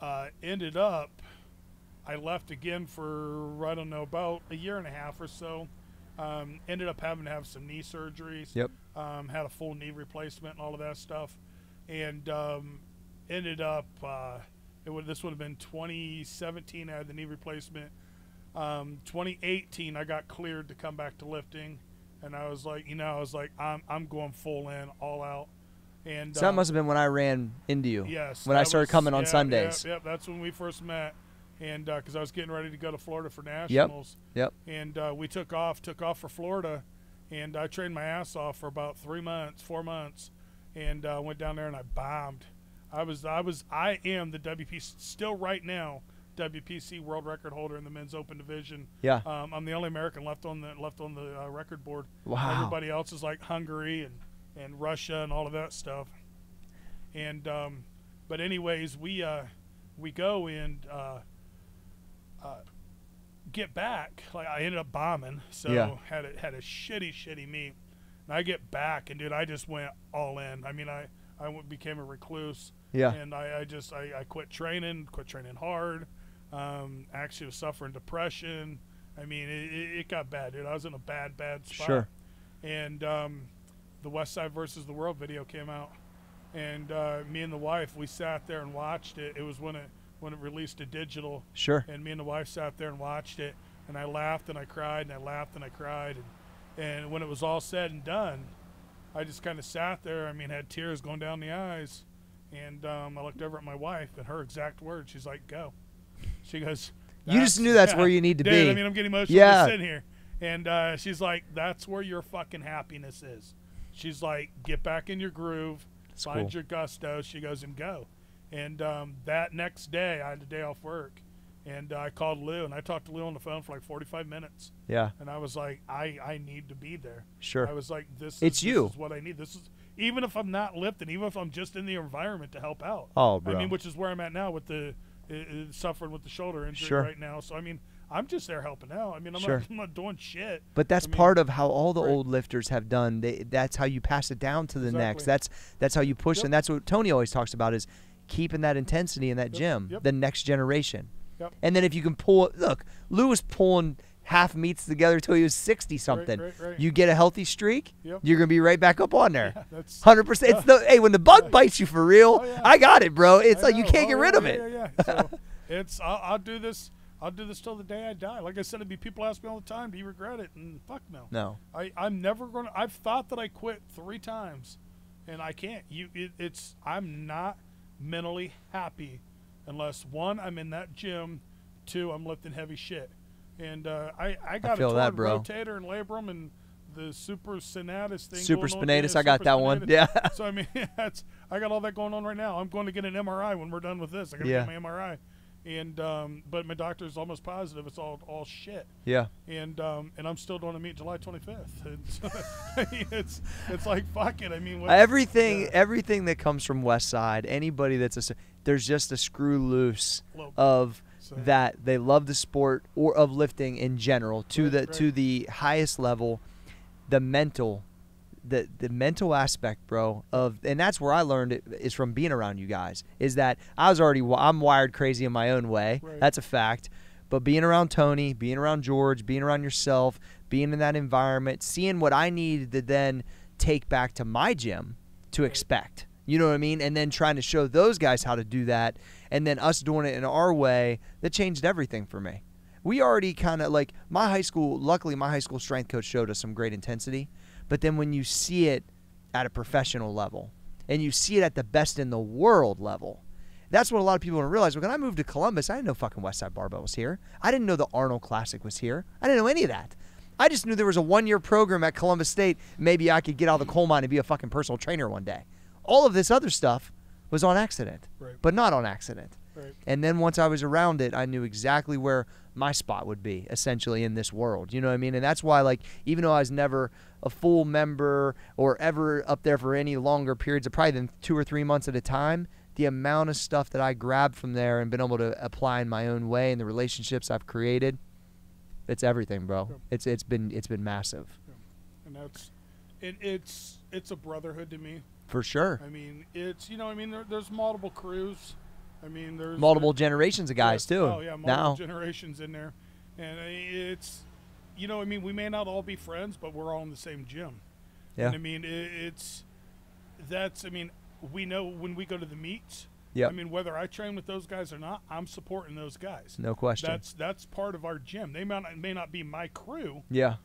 uh, ended up I left again for I don't know about a year and a half or so. Um, ended up having to have some knee surgeries. Yep. Um, had a full knee replacement and all of that stuff, and um, ended up uh, it would this would have been 2017. I had the knee replacement. Um, 2018, I got cleared to come back to lifting, and I was like, you know, I was like, I'm I'm going full in, all out. And So that um, must have been when I ran into you. Yes. when I started was- coming on yeah, Sundays. Yeah, yeah, that's when we first met, and because I was getting ready to go to Florida for nationals. Yep. And uh, we took off, took off for Florida, and I trained my ass off for about three months, four months, and uh, went down there and I bombed. I was, I was, I am the WP still right now. WPC world record holder in the men's open division. Yeah. Um, I'm the only American left on the left on the uh, record board. Wow. Everybody else is like Hungary and, and Russia and all of that stuff. And um, but anyways, we uh, we go and uh, uh, get back. Like I ended up bombing, so Yeah. had a, had a shitty shitty meet. And I get back and dude, I just went all in. I mean, I I became a recluse. Yeah. And I, I just I, I quit training, quit training hard. Um, actually was suffering depression. I mean, it, it, got bad, dude. I was in a bad, bad spot. Sure. And um, the Westside versus the World video came out, and uh, me and the wife we sat there and watched it. It was when it when it released to digital, Sure. and me and the wife sat there and watched it. And I laughed and I cried and I laughed and I cried. And, and when it was all said and done, I just kind of sat there. I mean, had tears going down the eyes. And um, I looked over at my wife, and her exact words, she's like, "Go." She goes, You just knew that's yeah. where you need to Dude, be. I mean, I'm getting emotional Yeah. sitting here. And uh, she's like, "That's where your fucking happiness is." She's like, "Get back in your groove, That's find cool. your gusto." She goes and go. And um, that next day, I had a day off work, and uh, I called Lou, and I talked to Lou on the phone for like 45 minutes. yeah, And I was like, "I I need to be there." sure. I was like, "This It's is, you. This is what I need. This is even if I'm not lifting, even if I'm just in the environment to help out." oh, bro. I mean, which is where I'm at now with the uh, suffering with the shoulder injury Sure. right now. So I mean, I'm just there helping out. I mean, I'm, Sure. not, I'm not doing shit. But that's I mean, part of how all the right. old lifters have done. They, that's how you pass it down to the next. That's that's how you push, Yep. and that's what Tony always talks about is keeping that intensity in that Yep, gym. yep. The next generation. And then if you can pull, look, Lou was pulling half meets together till he was sixty something. right, right. You get a healthy streak, Yep. you're gonna be right back up on there. Yeah, that's Hundred percent. It's the hey when the bug Yeah. bites you for real. Oh. I got it, bro. It's I like you can't Oh, get rid of it. Yeah, yeah. So it's I'll, I'll do this. I'll do this till the day I die. Like I said, it'd be people ask me all the time, "Do you regret it?" And fuck no. No. I I'm never gonna. I've thought that I quit three times, and I can't. You it, it's I'm not mentally happy unless one I'm in that gym, two I'm lifting heavy shit, and uh, I I got feel a that, bro. rotator and labrum and the supraspinatus thing. Supraspinatus, I got that one. Yeah. So I mean, that's I got all that going on right now. I'm going to get an MRI when we're done with this. I got to Yeah. get my MRI, and um, but my doctor's almost positive it's all all shit, Yeah. and um, and I'm still going to meet July 25th. It's I it's it's like fuck it. I mean, what, Everything, yeah. everything that comes from Westside, anybody that's a there's just a screw loose of so- that they love the sport or of lifting in general to Right, the right. to the highest level, the mental, the the mental aspect, bro. Of and that's where I learned it is from being around you guys. Is that I was already I'm wired crazy in my own way. Right. That's a fact. But being around Tony, being around George, being around yourself, being in that environment, seeing what I needed to then take back to my gym to expect. You know what I mean? And then trying to show those guys how to do that, and then us doing it in our way, that changed everything for me. We already kind of like my high school, luckily, my high school strength coach showed us some great intensity. But then when you see it at a professional level and you see it at the best in the world level, that's what a lot of people don't realize. When I moved to Columbus, I didn't know fucking Westside Barbell was here. I didn't know the Arnold Classic was here. I didn't know any of that. I just knew there was a one year program at Columbus State. Maybe I could get out of the coal mine and be a fucking personal trainer one day. All of this other stuff was on accident, Right. but not on accident. Right. And then once I was around it, I knew exactly where my spot would be, essentially in this world. You know what I mean? And that's why, like, even though I was never a full member or ever up there for any longer periods of probably than two or three months at a time, the amount of stuff that I grabbed from there and been able to apply in my own way and the relationships I've created, it's everything, bro. Yep. It's it's been it's been massive and that's it, it's it's a brotherhood to me. For sure. I mean, it's you know, I mean, there, there's multiple crews. I mean, there's Multiple generations of guys too. Oh yeah, multiple now, generations in there, and it's, you know, I mean, we may not all be friends, but we're all in the same gym. Yeah. And I mean, it, it's, that's, I mean, we know when we go to the meets. Yeah. I mean, whether I train with those guys or not, I'm supporting those guys. no question. That's that's part of our gym. They may not, may not be my crew, yeah,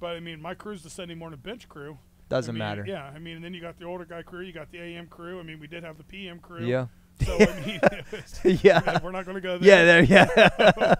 but I mean, my crew's the Sunday morning bench crew. Doesn't I mean, matter. Yeah, I mean, and then you got the older guy crew, you got the AM crew. I mean, we did have the PM crew. Yeah. So I mean, was- yeah. we're not going to go there. Yeah, there. yeah.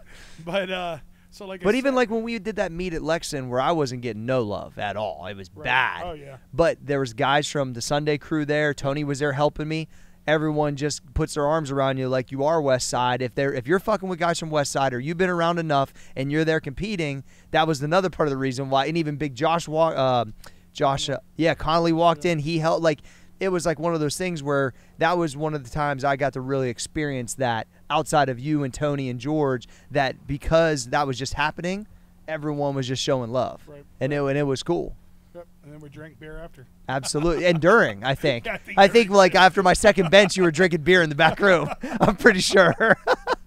but uh, so like. I But even said- like when we did that meet at Lexington, where I wasn't getting no love at all, it was Right. bad. Oh yeah. But there was guys from the Sunday crew there. Tony was there helping me. Everyone just puts their arms around you like you are Westside. If they're if you're fucking with guys from Westside or you've been around enough and you're there competing, that was another part of the reason why. And even Big Josh uh, Josh, uh, yeah, Connolly walked in. He helped. Like it was like one of those things where that was one of the times I got to really experience that outside of you and Tony and George. That because that was just happening, everyone was just showing love, Right. and it and it was cool. Yep. And then we drank beer after. Absolutely. And during, I think. Yeah, I think I think like after my second bench, you were drinking beer in the back room. I'm pretty sure.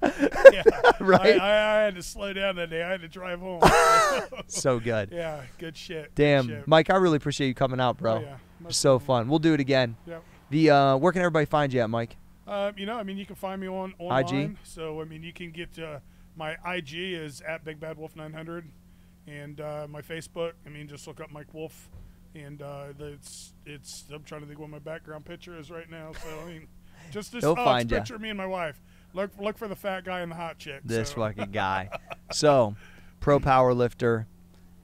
Yeah. Right? I, I, had to slow down that day. I had to drive home. so good. yeah. Good shit. good Damn, shit. Mike, I really appreciate you coming out, bro. Oh, yeah. So fun. We'll do it again. Yep. The uh, where can everybody find you at, Mike? Uh, you know, I mean, you can find me on online. So I mean, you can get uh, my IG is at Big Bad Wolf 900, and uh, my Facebook. I mean, just look up Mike Wolfe, and uh, it's it's. I'm trying to think what my background picture is right now. So I mean, just this oh, find it's picture of me and my wife. Look look for the fat guy and the hot chick. This so. fucking guy. So, pro power lifter,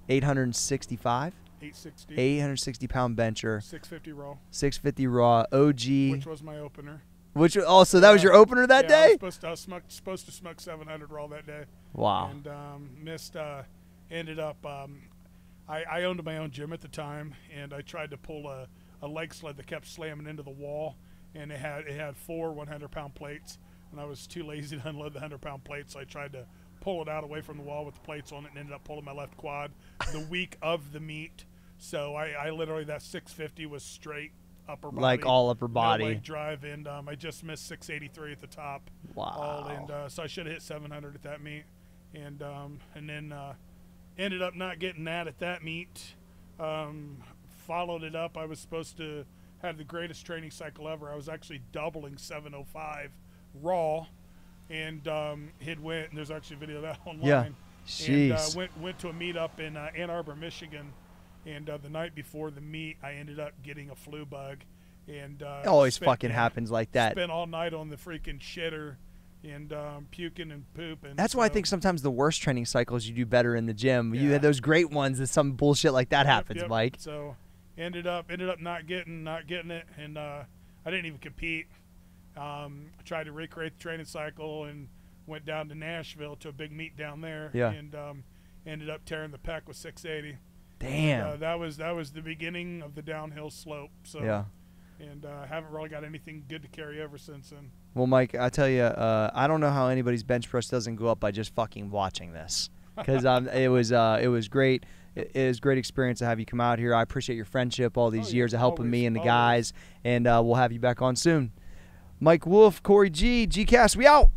865, 860, 860 pound bencher, 650 raw, 650 raw, OG. which was my opener. Which also that was your opener that yeah, I was day. supposed to, I was smoke, supposed to smoke 700 raw that day. Wow. and um, missed. Uh, ended up. Um, I, I owned my own gym at the time, and I tried to pull a, a leg sled that kept slamming into the wall, and it had it had four 100 pound plates, and I was too lazy to unload the 100 pound plates, so I tried to pull it out away from the wall with the plates on it, and ended up pulling my left quad the week of the meet. So I, I literally that 650 was straight upper body, Like all upper no body. leg drive, and um, I just missed 683 at the top all, Wow. and uh, so I should have hit 700 at that meet, and um, and then uh, ended up not getting that at that meet. Um, followed it up. I was supposed to have the greatest training cycle ever. I was actually doubling 705 raw, and um, had went. And there's actually a video of that online. Yeah. And uh, went went to a meetup in uh, Ann Arbor, Michigan, and uh, the night before the meet, I ended up getting a flu bug, and uh, it always spent- fucking happens like that. Spent all night on the freaking shitter and um, puking and pooping. That's why I think sometimes the worst training cycles you do better in the gym. You Yeah. had those great ones that some bullshit like that Yep, happens, yep. Mike. So ended up ended up not getting not getting it, and uh, I didn't even compete. Um, I tried to recreate the training cycle and went down to Nashville to a big meet down there, Yeah. and um, ended up tearing the pec with 680. Damn. Uh, that was that was the beginning of the downhill slope. So yeah. and uh, haven't really got anything good to carry over since then. Well, Mike, I tell you, uh, I don't know how anybody's bench press doesn't go up by just fucking watching this, because um, it was uh, it was great. It a great experience to have you come out here. I appreciate your friendship, all these Oh, yeah, years of helping me and the always. guys, and uh, we'll have you back on soon. Mike Wolfe, Cory G, G Cast, we out.